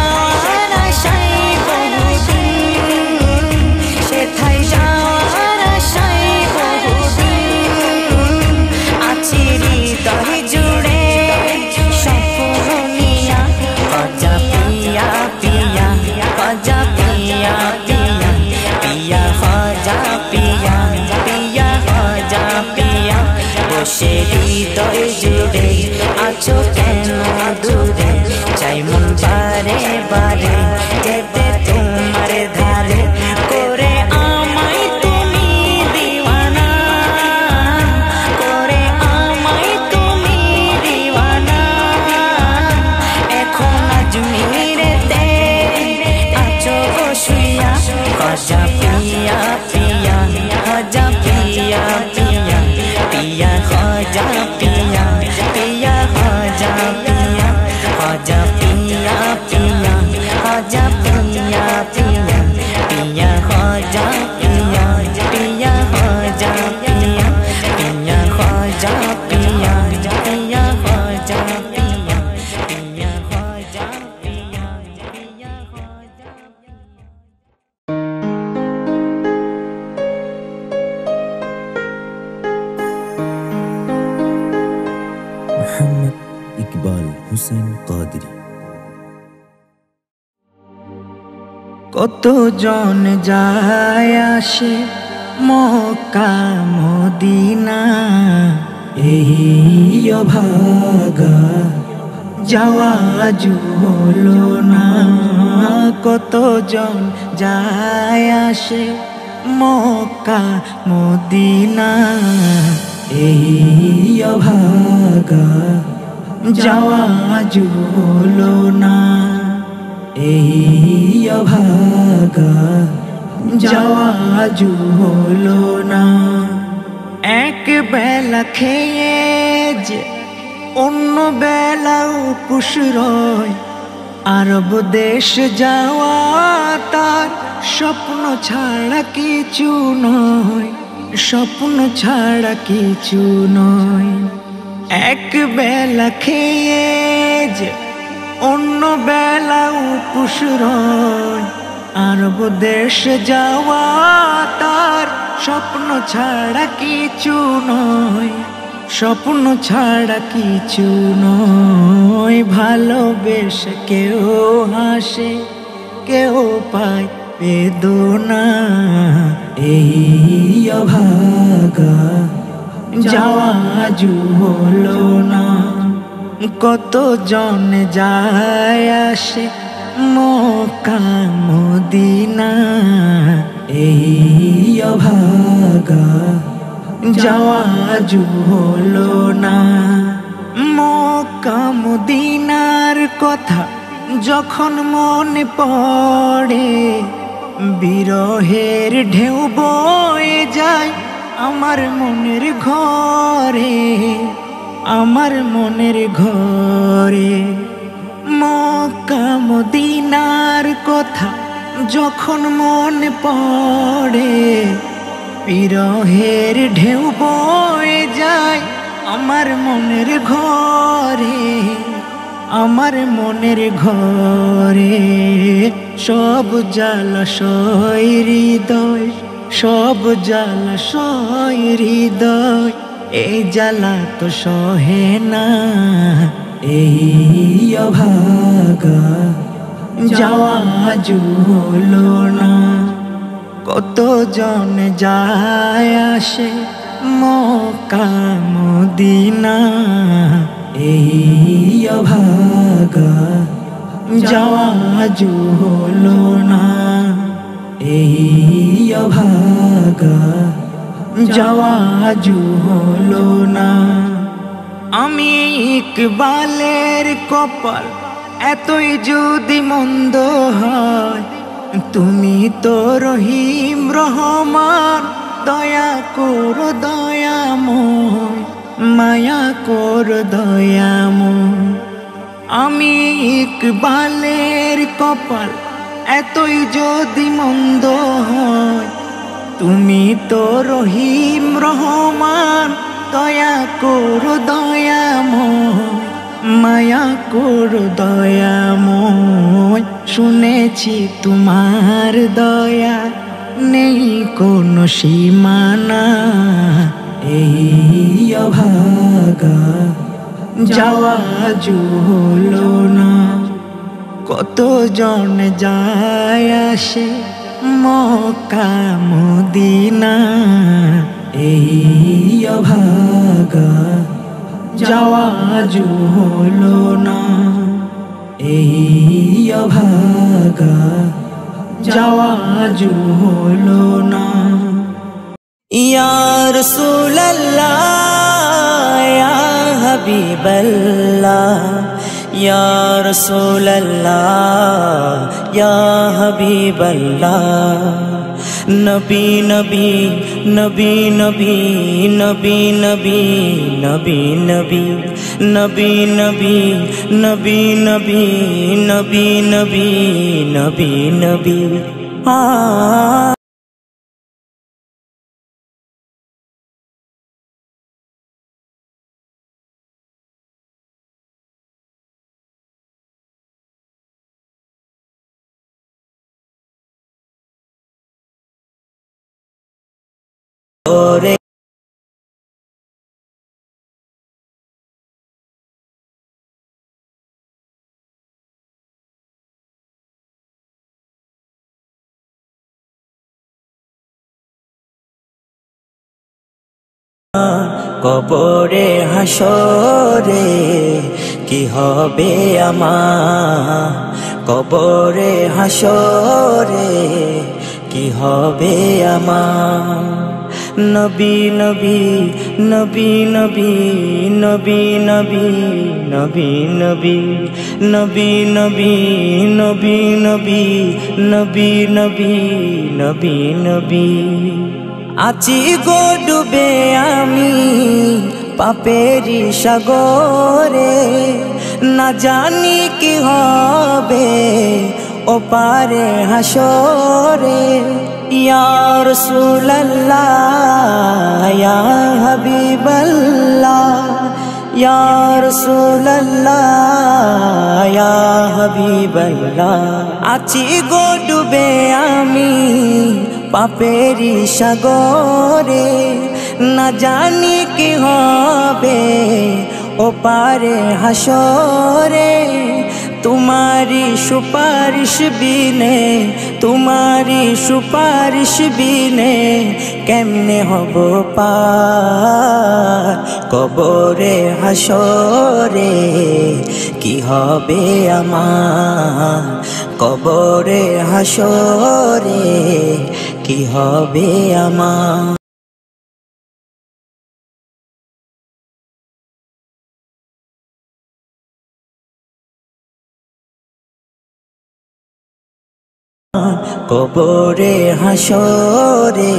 কত জন যায় আসে মক্কা, মদিনা? এই অভাগা যাওয়া হলো না। কত জন যায় আসে মক্কা, মদিনা? এই অভাগা যাওয়া হলো না। এই অভাগা যাওয়া হলো না। এক বেলা খেয়ে যে অন্য বেলা উপোস রয়। আরব দেশ যাওয়া তার স্বপ্ন ছাড়া কিছু নয়। স্বপ্ন ছাড়া কিছু নয়। এক বেলা খেয়ে যে অন্য বেলা উপোস রয় আরব দেশ যাওয়া তার স্বপ্ন ছাড়া কিছু নয়। স্বপ্ন ছাড়া কিছু নয়। ভালোবেসে কেউ হাসে, কেউ পায় বেদনা। এই অভাগা যাওয়া হলো না। কত জন যায় আসে মক্কা, মদিনা? এই অভাগা যাওয়া হলো না। মক্কা কথা যখন মনে পড়ে, বিরহের ঢেউ বয়ে যায় আমার মনের ঘরে। আমার মনের ঘরে মক্কা মদিনার কথা যখন মন পড়ে বিরহের ঢেউ বয়ে যায় আমার মনের ঘরে, আমার মনের ঘরে সব জলাশয় হৃদয়, সব জলাশয় হৃদয়। এই জ্বালা তো সহে না, এই অভাগা যাওয়া হলো না। কত জন যায় আসে মক্কা মদিনা, এই অভাগা যাওয়া হলো না, এই অভাগা যাওয়া হলো না। আমি ইকবালের কপাল এতই যদি মন্দ হয়, তুমি তো রহিম রহমান, দয়া কর দয়াময় মায়া কর দয়াময় আমি ইকবালের কপাল এতই যদি মন্দ হয় তুমি তো রহিম রহমান, দয়া কর দয়াময় মায়া কর দয়াময় শুনেছি তোমার দয়া, নেই কোনো সীমানা। এই অভাগা যাওয়া হলো না। কত জন যায় আসে মক্কা, মদিনা, এই অভাগা যাওয়া হলো না। এই অভাগা যাওয়া হলো না। ইয়া রাসূলুল্লাহ, ইয়া হাবিবাল্লাহ ইয়া রাসূলুল্লাহ ইয়া হাবিবাল্লাহ নবী নবী নবী নবী নবী নবী নবী নবী নবী নবী নবী নবী নবী নবী নবী নবী আ ওরে কবরে হাসরে কি হবে আমার কবরে হাসরে কি হবে আমার নবী নবী নবী নবী নবী নবী নবী নবী নবী নবী নবী নবী নবী নবী নবী নবী আছি গো ডুবে আমি পাপেরি সাগরে না জানি কি হবে, ও পারে হাসরে। ইয়ার সুল্লাহ হাবিবাল্লাহ ইয়ার সুল্লাহ হাবিবাল্লাহ। আছি গো ডুবে আমি পাপেরি সাগরে। না জানি কি হবে, ও পারে হাসরে। তোমারি সুপারিশ বিনে তোমারি সুপারিশ বিনে কেমনে হব পার? কবরে হাসরে কি হবে আমার? কবরে হাসরে কি হবে আমার? কবরে হাসরে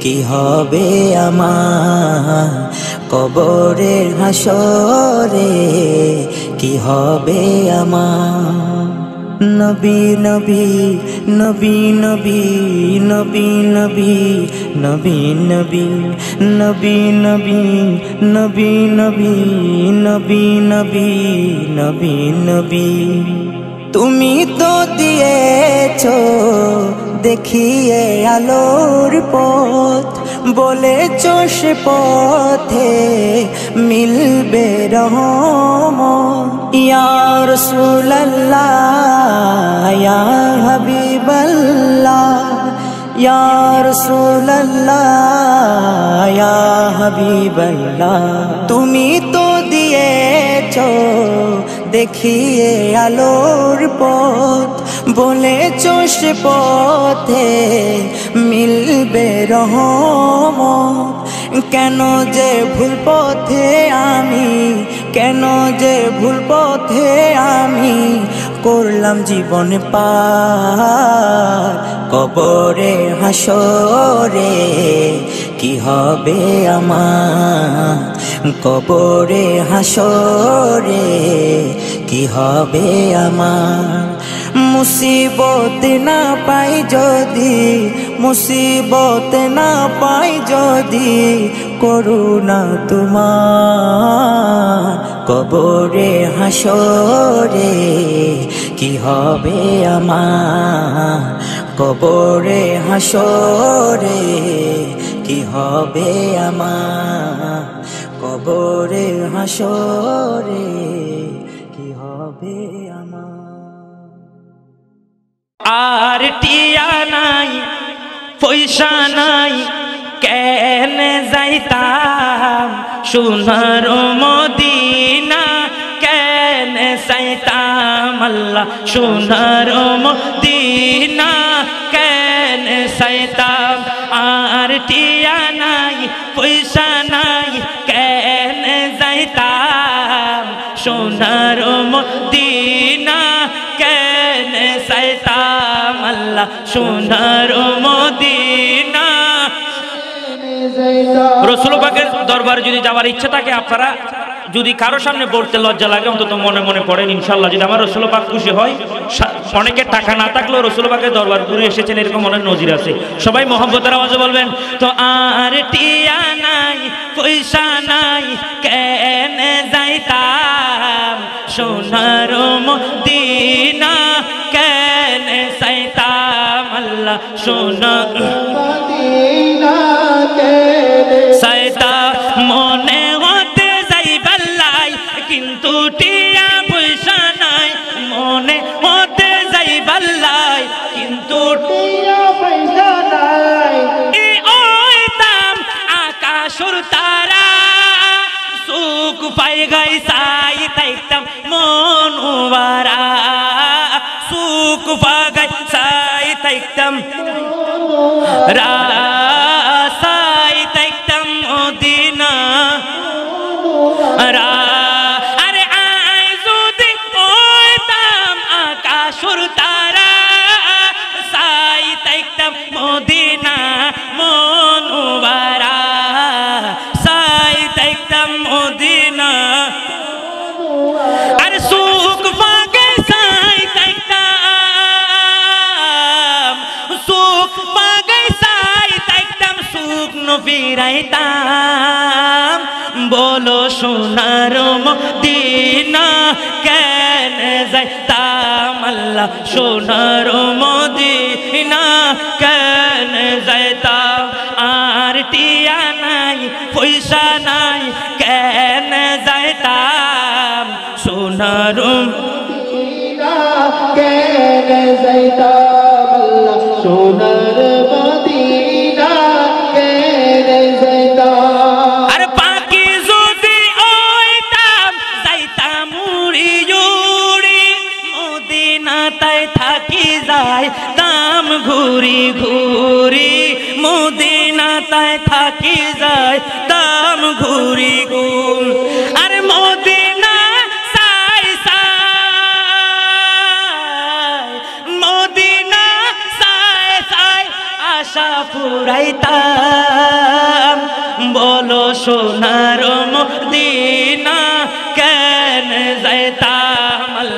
কি হবে আমার কবরে হাসরে কি হবে আমার নবী নবী নবী নবী নবী নবী নবী নবী নবী নবী নবী নবী নবী নবী নবী তুমি তো দিয়েছ দেখিয়ে আলোর পথ, বলেছ সে পথে মিলবে রহম। ইয়ার সুল্লাহ ইয়া ইয়ার সুল্লাহ ইয়া তুমি তো দিয়েছ দেখিয়ে আলোর পথ, বলে চোষ পথে মিলবে রহম কেন যে ভুল পথে আমি, কেন যে ভুল পথে আমি করলাম জীবন পার, কবরে হাসরে কি হবে আমার? কবরে, হাসরে কি হবে আমার? মুসিবত না পাই যদি, মুসিবত না পাই যদি করুণা তোমার। কবরে, হাসরে কি হবে আমার? কবরে, হাসরে কি হবে আমার? কবরে, হাসরে কি হবে আমার? আর টিয়া নাই, পয়সা নাই, কেন যাইতাম? সোনার মদিনা কেন সাইতাম আল্লাহ, সোনার মদিনা টিয়া নাই পয়সা নাই কেন যাইতাম সোনার মদিনা কেন সাইতাম আল্লাহ সোনার মদিনা রসুল পাকের দরবারে যদি যাওয়ার ইচ্ছা থাকে আপনারা যদি কারও সামনে বলতে লজ্জা লাগে, অন্তত মনে মনে পড়েন ইনশাল্লাহ যদি আমার রসুল পাক খুশি হয় অনেকের টাকা না থাকলেও রসুল পাকের দরবার ঘুরে এসেছেন, এরকম অনেক নজির আছে। সবাই মোহাম্মতের আওয়াজে বলবেন, তো আর টিয়া নাই, পয়সা নাই, কেন যাইতাম? সোনার মদিনা কেন সাইতাম আল্লাহ সোনার সাইতা মনে হতে যাই বেল্লাই কিন্তু টিয়া পয়সা নাই। মনে হতে যাই বেল্লাই কিন্তু টিয়া পয়সা নাই। ওই দাম আকাশুর তারা, সুখ পাই গাই সাই তাইতাম মন উবারা সুখ পাগাই সাই তাইতাম রাসাই সোনার মদিনা কেন যাইতাম? আর টিয়া নাই পয়সা নাই কেন যাইতাম? সোনার আর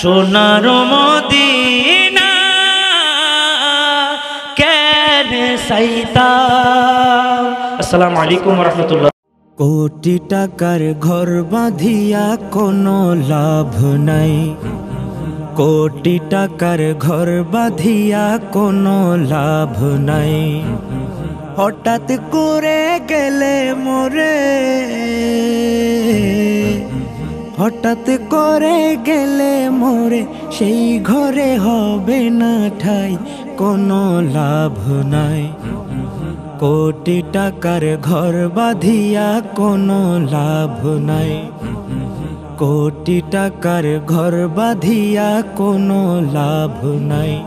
সোনার মদিনা, কেন সাইতা আসসালামু আলাইকুম রহমতুল্লাহ কোটি টাকার ঘর বাঁধিয়া কোনো লাভ নাই। কোটি টাকার ঘর বাঁধিয়া কোনো লাভ নাই। হঠাৎ করে গেলে মোরে। হঠাৎ করে গেলে মোরে সেই ঘরে হবে না ঠাই, কোনো লাভ নাই। কোটি টাকার ঘর বাঁধিয়া কোনো লাভ নাই। কোটি টাকার ঘর বাঁধিয়া কোনো লাভ নাই।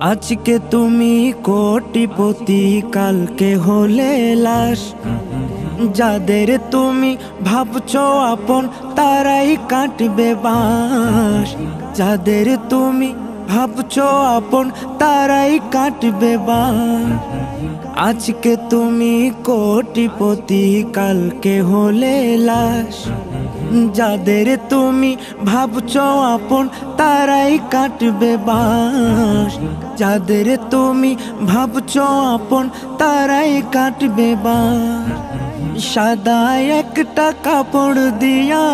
আজকে তুমি কোটিপতি, কালকে হলে লাশ। যাদের তুমি ভাবছ আপন, তারাই কাটবে বাস যাদের তুমি ভাবছ আপন, তারাই কাটবে বাঁশ। আজকে তুমি কোটিপতি, কালকে হলে লাশ। যাদের তুমি ভাবছ আপন, তারাই কাটবে বাস যাদের তুমি ভাবছ আপন, তারাই কাটবে বাঁশ। সাদা একটা কাপড় দিয়া।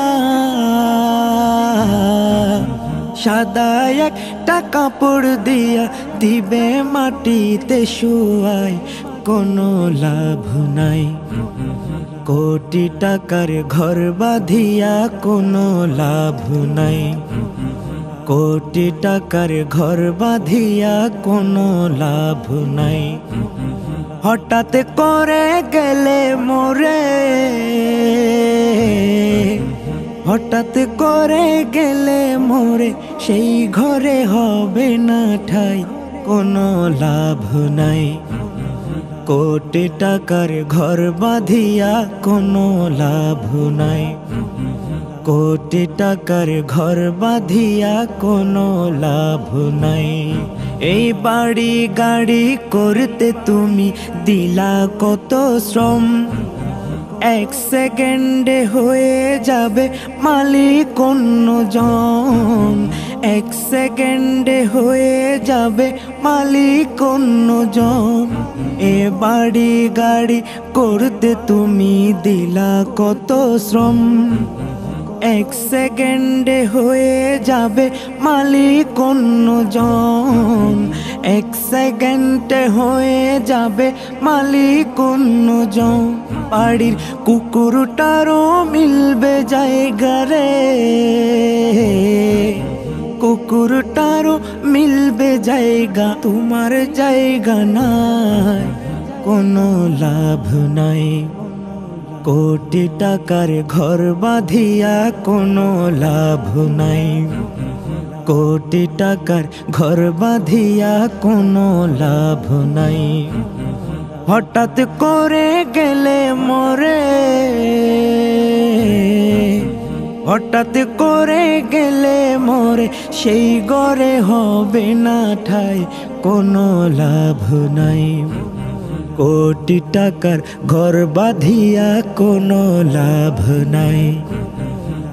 সাদা একটা কাপড় দিয়া দিবে মাটিতে শুয়াই, কোনো লাভ নাই। কোটি টাকার ঘর বাঁধিয়া কোনো লাভ নাই। কোটি টাকার ঘর বাঁধিয়া কোনো লাভ নাই। হঠাৎ করে গেলে মোরে। হঠাৎ করে গেলে মোরে, সেই ঘরে হবে না ঠাই, কোনো লাভ নাই। কোটি টাকার ঘর বাঁধিয়া কোনো লাভ নাই। কোটি টাকার ঘর বাঁধিয়া কোনো লাভ নাই। এই বাড়ি গাড়ি করতে তুমি দিলা কত শ্রম? এক সেকেন্ডে হয়ে যাবে মালিক অন্যজন এক সেকেন্ডে হয়ে যাবে মালিক অন্যজন এ বাড়ি গাড়ি করতে তুমি দিলা কত শ্রম? এক সেকেন্ডে হয়ে যাবে মালিক অন্যজন এক সেকেন্ডে হয়ে যাবে মালিক অন্যজন বাড়ির কুকুরটারও মিলবে জায়গা রে। কুকুরটারও মিলবে জায়গা, তোমার জায়গা নাই, কোনো লাভ নাই। কোটি টাকার ঘর বাঁধিয়া কোনো লাভ নাই। কোটি টাকার ঘর বাঁধিয়া কোনো লাভ নাই। হঠাৎ করে গেলে মরে। হঠাৎ করে গেলে মরে, সেই গড়ে হবে না ঠাই কোনো লাভ নাই। কোটি টাকার ঘর বাঁধিয়া কোনো লাভ নাই।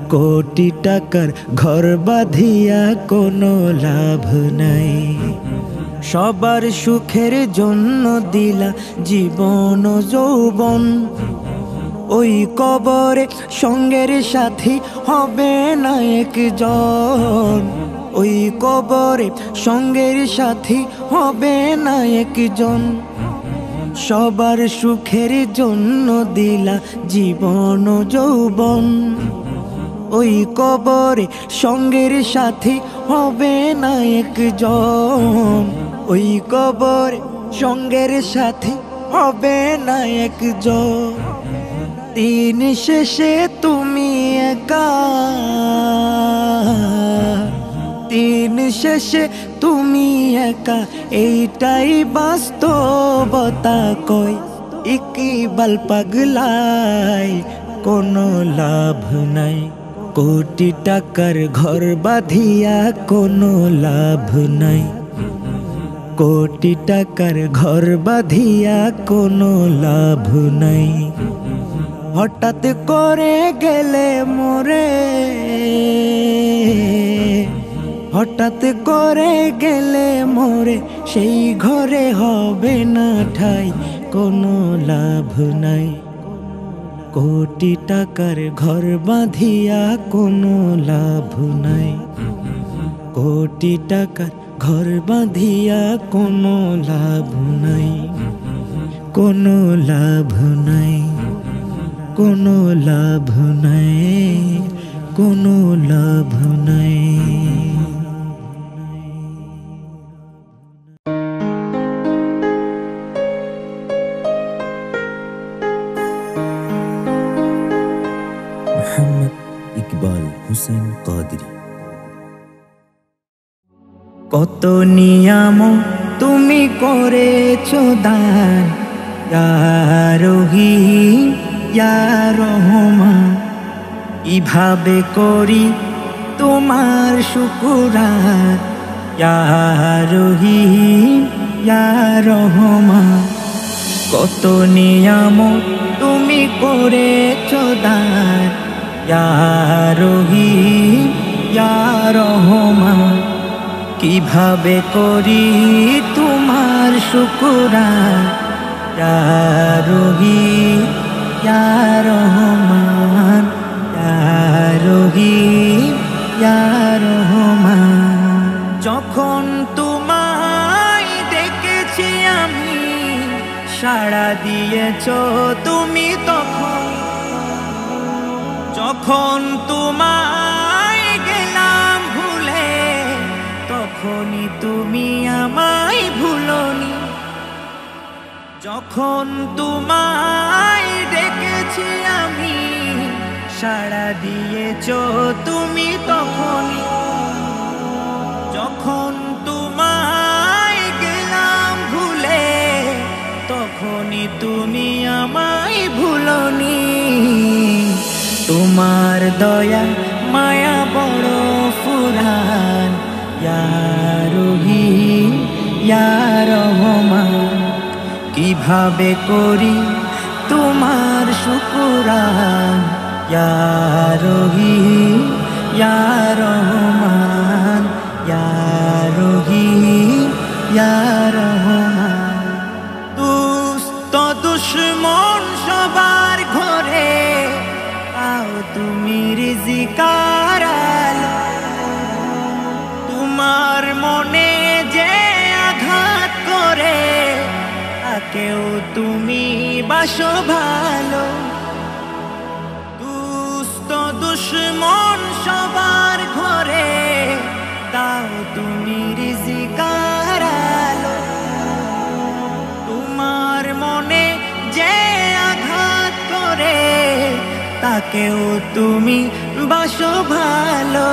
কোটি টাকার ঘর বাঁধিয়া কোনো লাভ নাই। সবার সুখের জন্য দিলা জীবন যৌবন। ওই কবরে সঙ্গের সাথী হবে না একজন। ওই কবরে সঙ্গের সাথী হবে না একজন। সবার সুখের জন্য দিলা জীবন যৌবন। ওই কবরে সঙ্গের সাথী হবে না একজন। ওই কবরে সঙ্গের সাথী হবে না একজন। দিন শেষে তুমি একা। দিন শেষে তুমি একা, এইটাই বাস্তবতা কয় ইকিবাল পাগলাই, কোনো লাভ নাই। কোটি টাকার ঘর বাঁধিয়া কোনো লাভ নাই। কোটি টাকার ঘর বাঁধিয়া কোনো লাভ নাই। হঠাৎ করে গেলে মোরে। হঠাৎ করে গেলে মোরে, সেই ঘরে হবে না ঠাই, কোনো লাভ নাই। কোটি টাকার ঘর বাঁধিয়া কোনো লাভ নাই। কোটি টাকার ঘর বাঁধিয়া কোনো লাভ নাই। কোনো লাভ নাই। কোনো লাভ নাই। কোনো লাভ নাই। হোসেন কাদরি। কত নিয়াম তুমি করেছ দান রোহি ইভাবে করি তোমার শুকুরাত রোহি রহমান। কত নিয়াম তুমি করেছ দান রোহি রহমান কীভাবে করি তোমার শুকুরা রোহি রহমান রোহি রহমান যখন তোমায় ডেকেছি আমি, সাড়া দিয়েছ তুমি তখন যখন তোমায় গেলাম ভুলে, তখনই তুমি আমায় ভুলনি। যখন তোমায় ডেকেছি আমি, সাড়া দিয়েছ তুমি তখনই। যখন তোমায় গেলাম ভুলে, তখনই তুমি আমায় ভুলনি। তোমার দয়া, মায়া বড় ফুরান রোহি রহমান। কীভাবে করি তোমার শুকুরান? রোহি রহমান। রোহি রহমান। দুস্ত দুশ্মন আলো। তোমার মনে যে আঘাত করে তাকেও তুমি বাসো ভালো দুস্ত দুশ্মন সবার ঘরে তাও তুমি রিজিকার তোমার মনে যে আঘাত করে তাকেও তুমি বাসো ভালো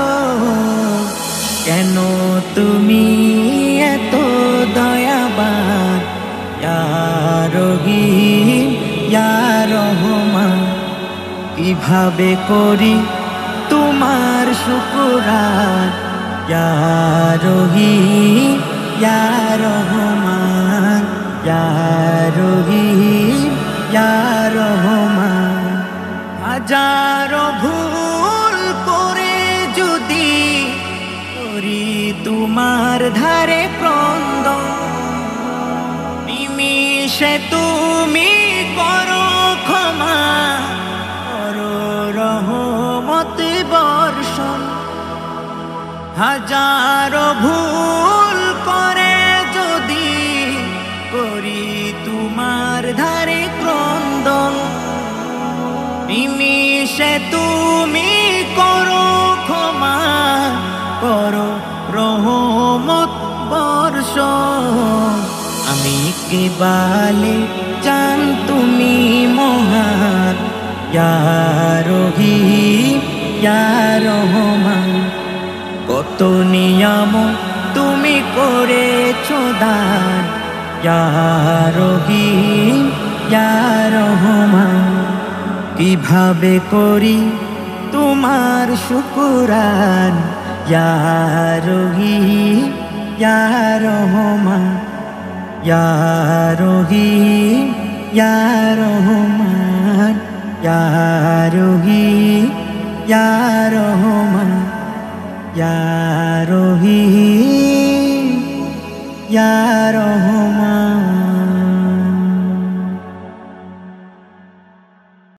কেন তুমি এত দয়াবান? রোগী রহমান, কীভাবে করি তোমার শুকুরান? রোহি রহমান রোহি রহমান। হাজারো ভুল করি তোমার ধারে ক্রন্দ নিমিষে তুমি করো ক্ষমা, করো রহমত বর্ষণ। হাজারো ভুল করে যদি করি তোমার ধারে ক্রন্দন। নিমিষে আমি কে বালে জান তুমি মহান? ইয়া রহিম কত নিয়ম তুমি করেছ দান। ইয়া রহিম, ইয়া রহমান। কীভাবে করি তোমার শুকুরান? ইয়া রহিম ইয়া রহমান ইয়া রহিম ইয়া রহমান ইয়া রহিম ইয়া রহমান ইয়া রহিম ইয়া রহমান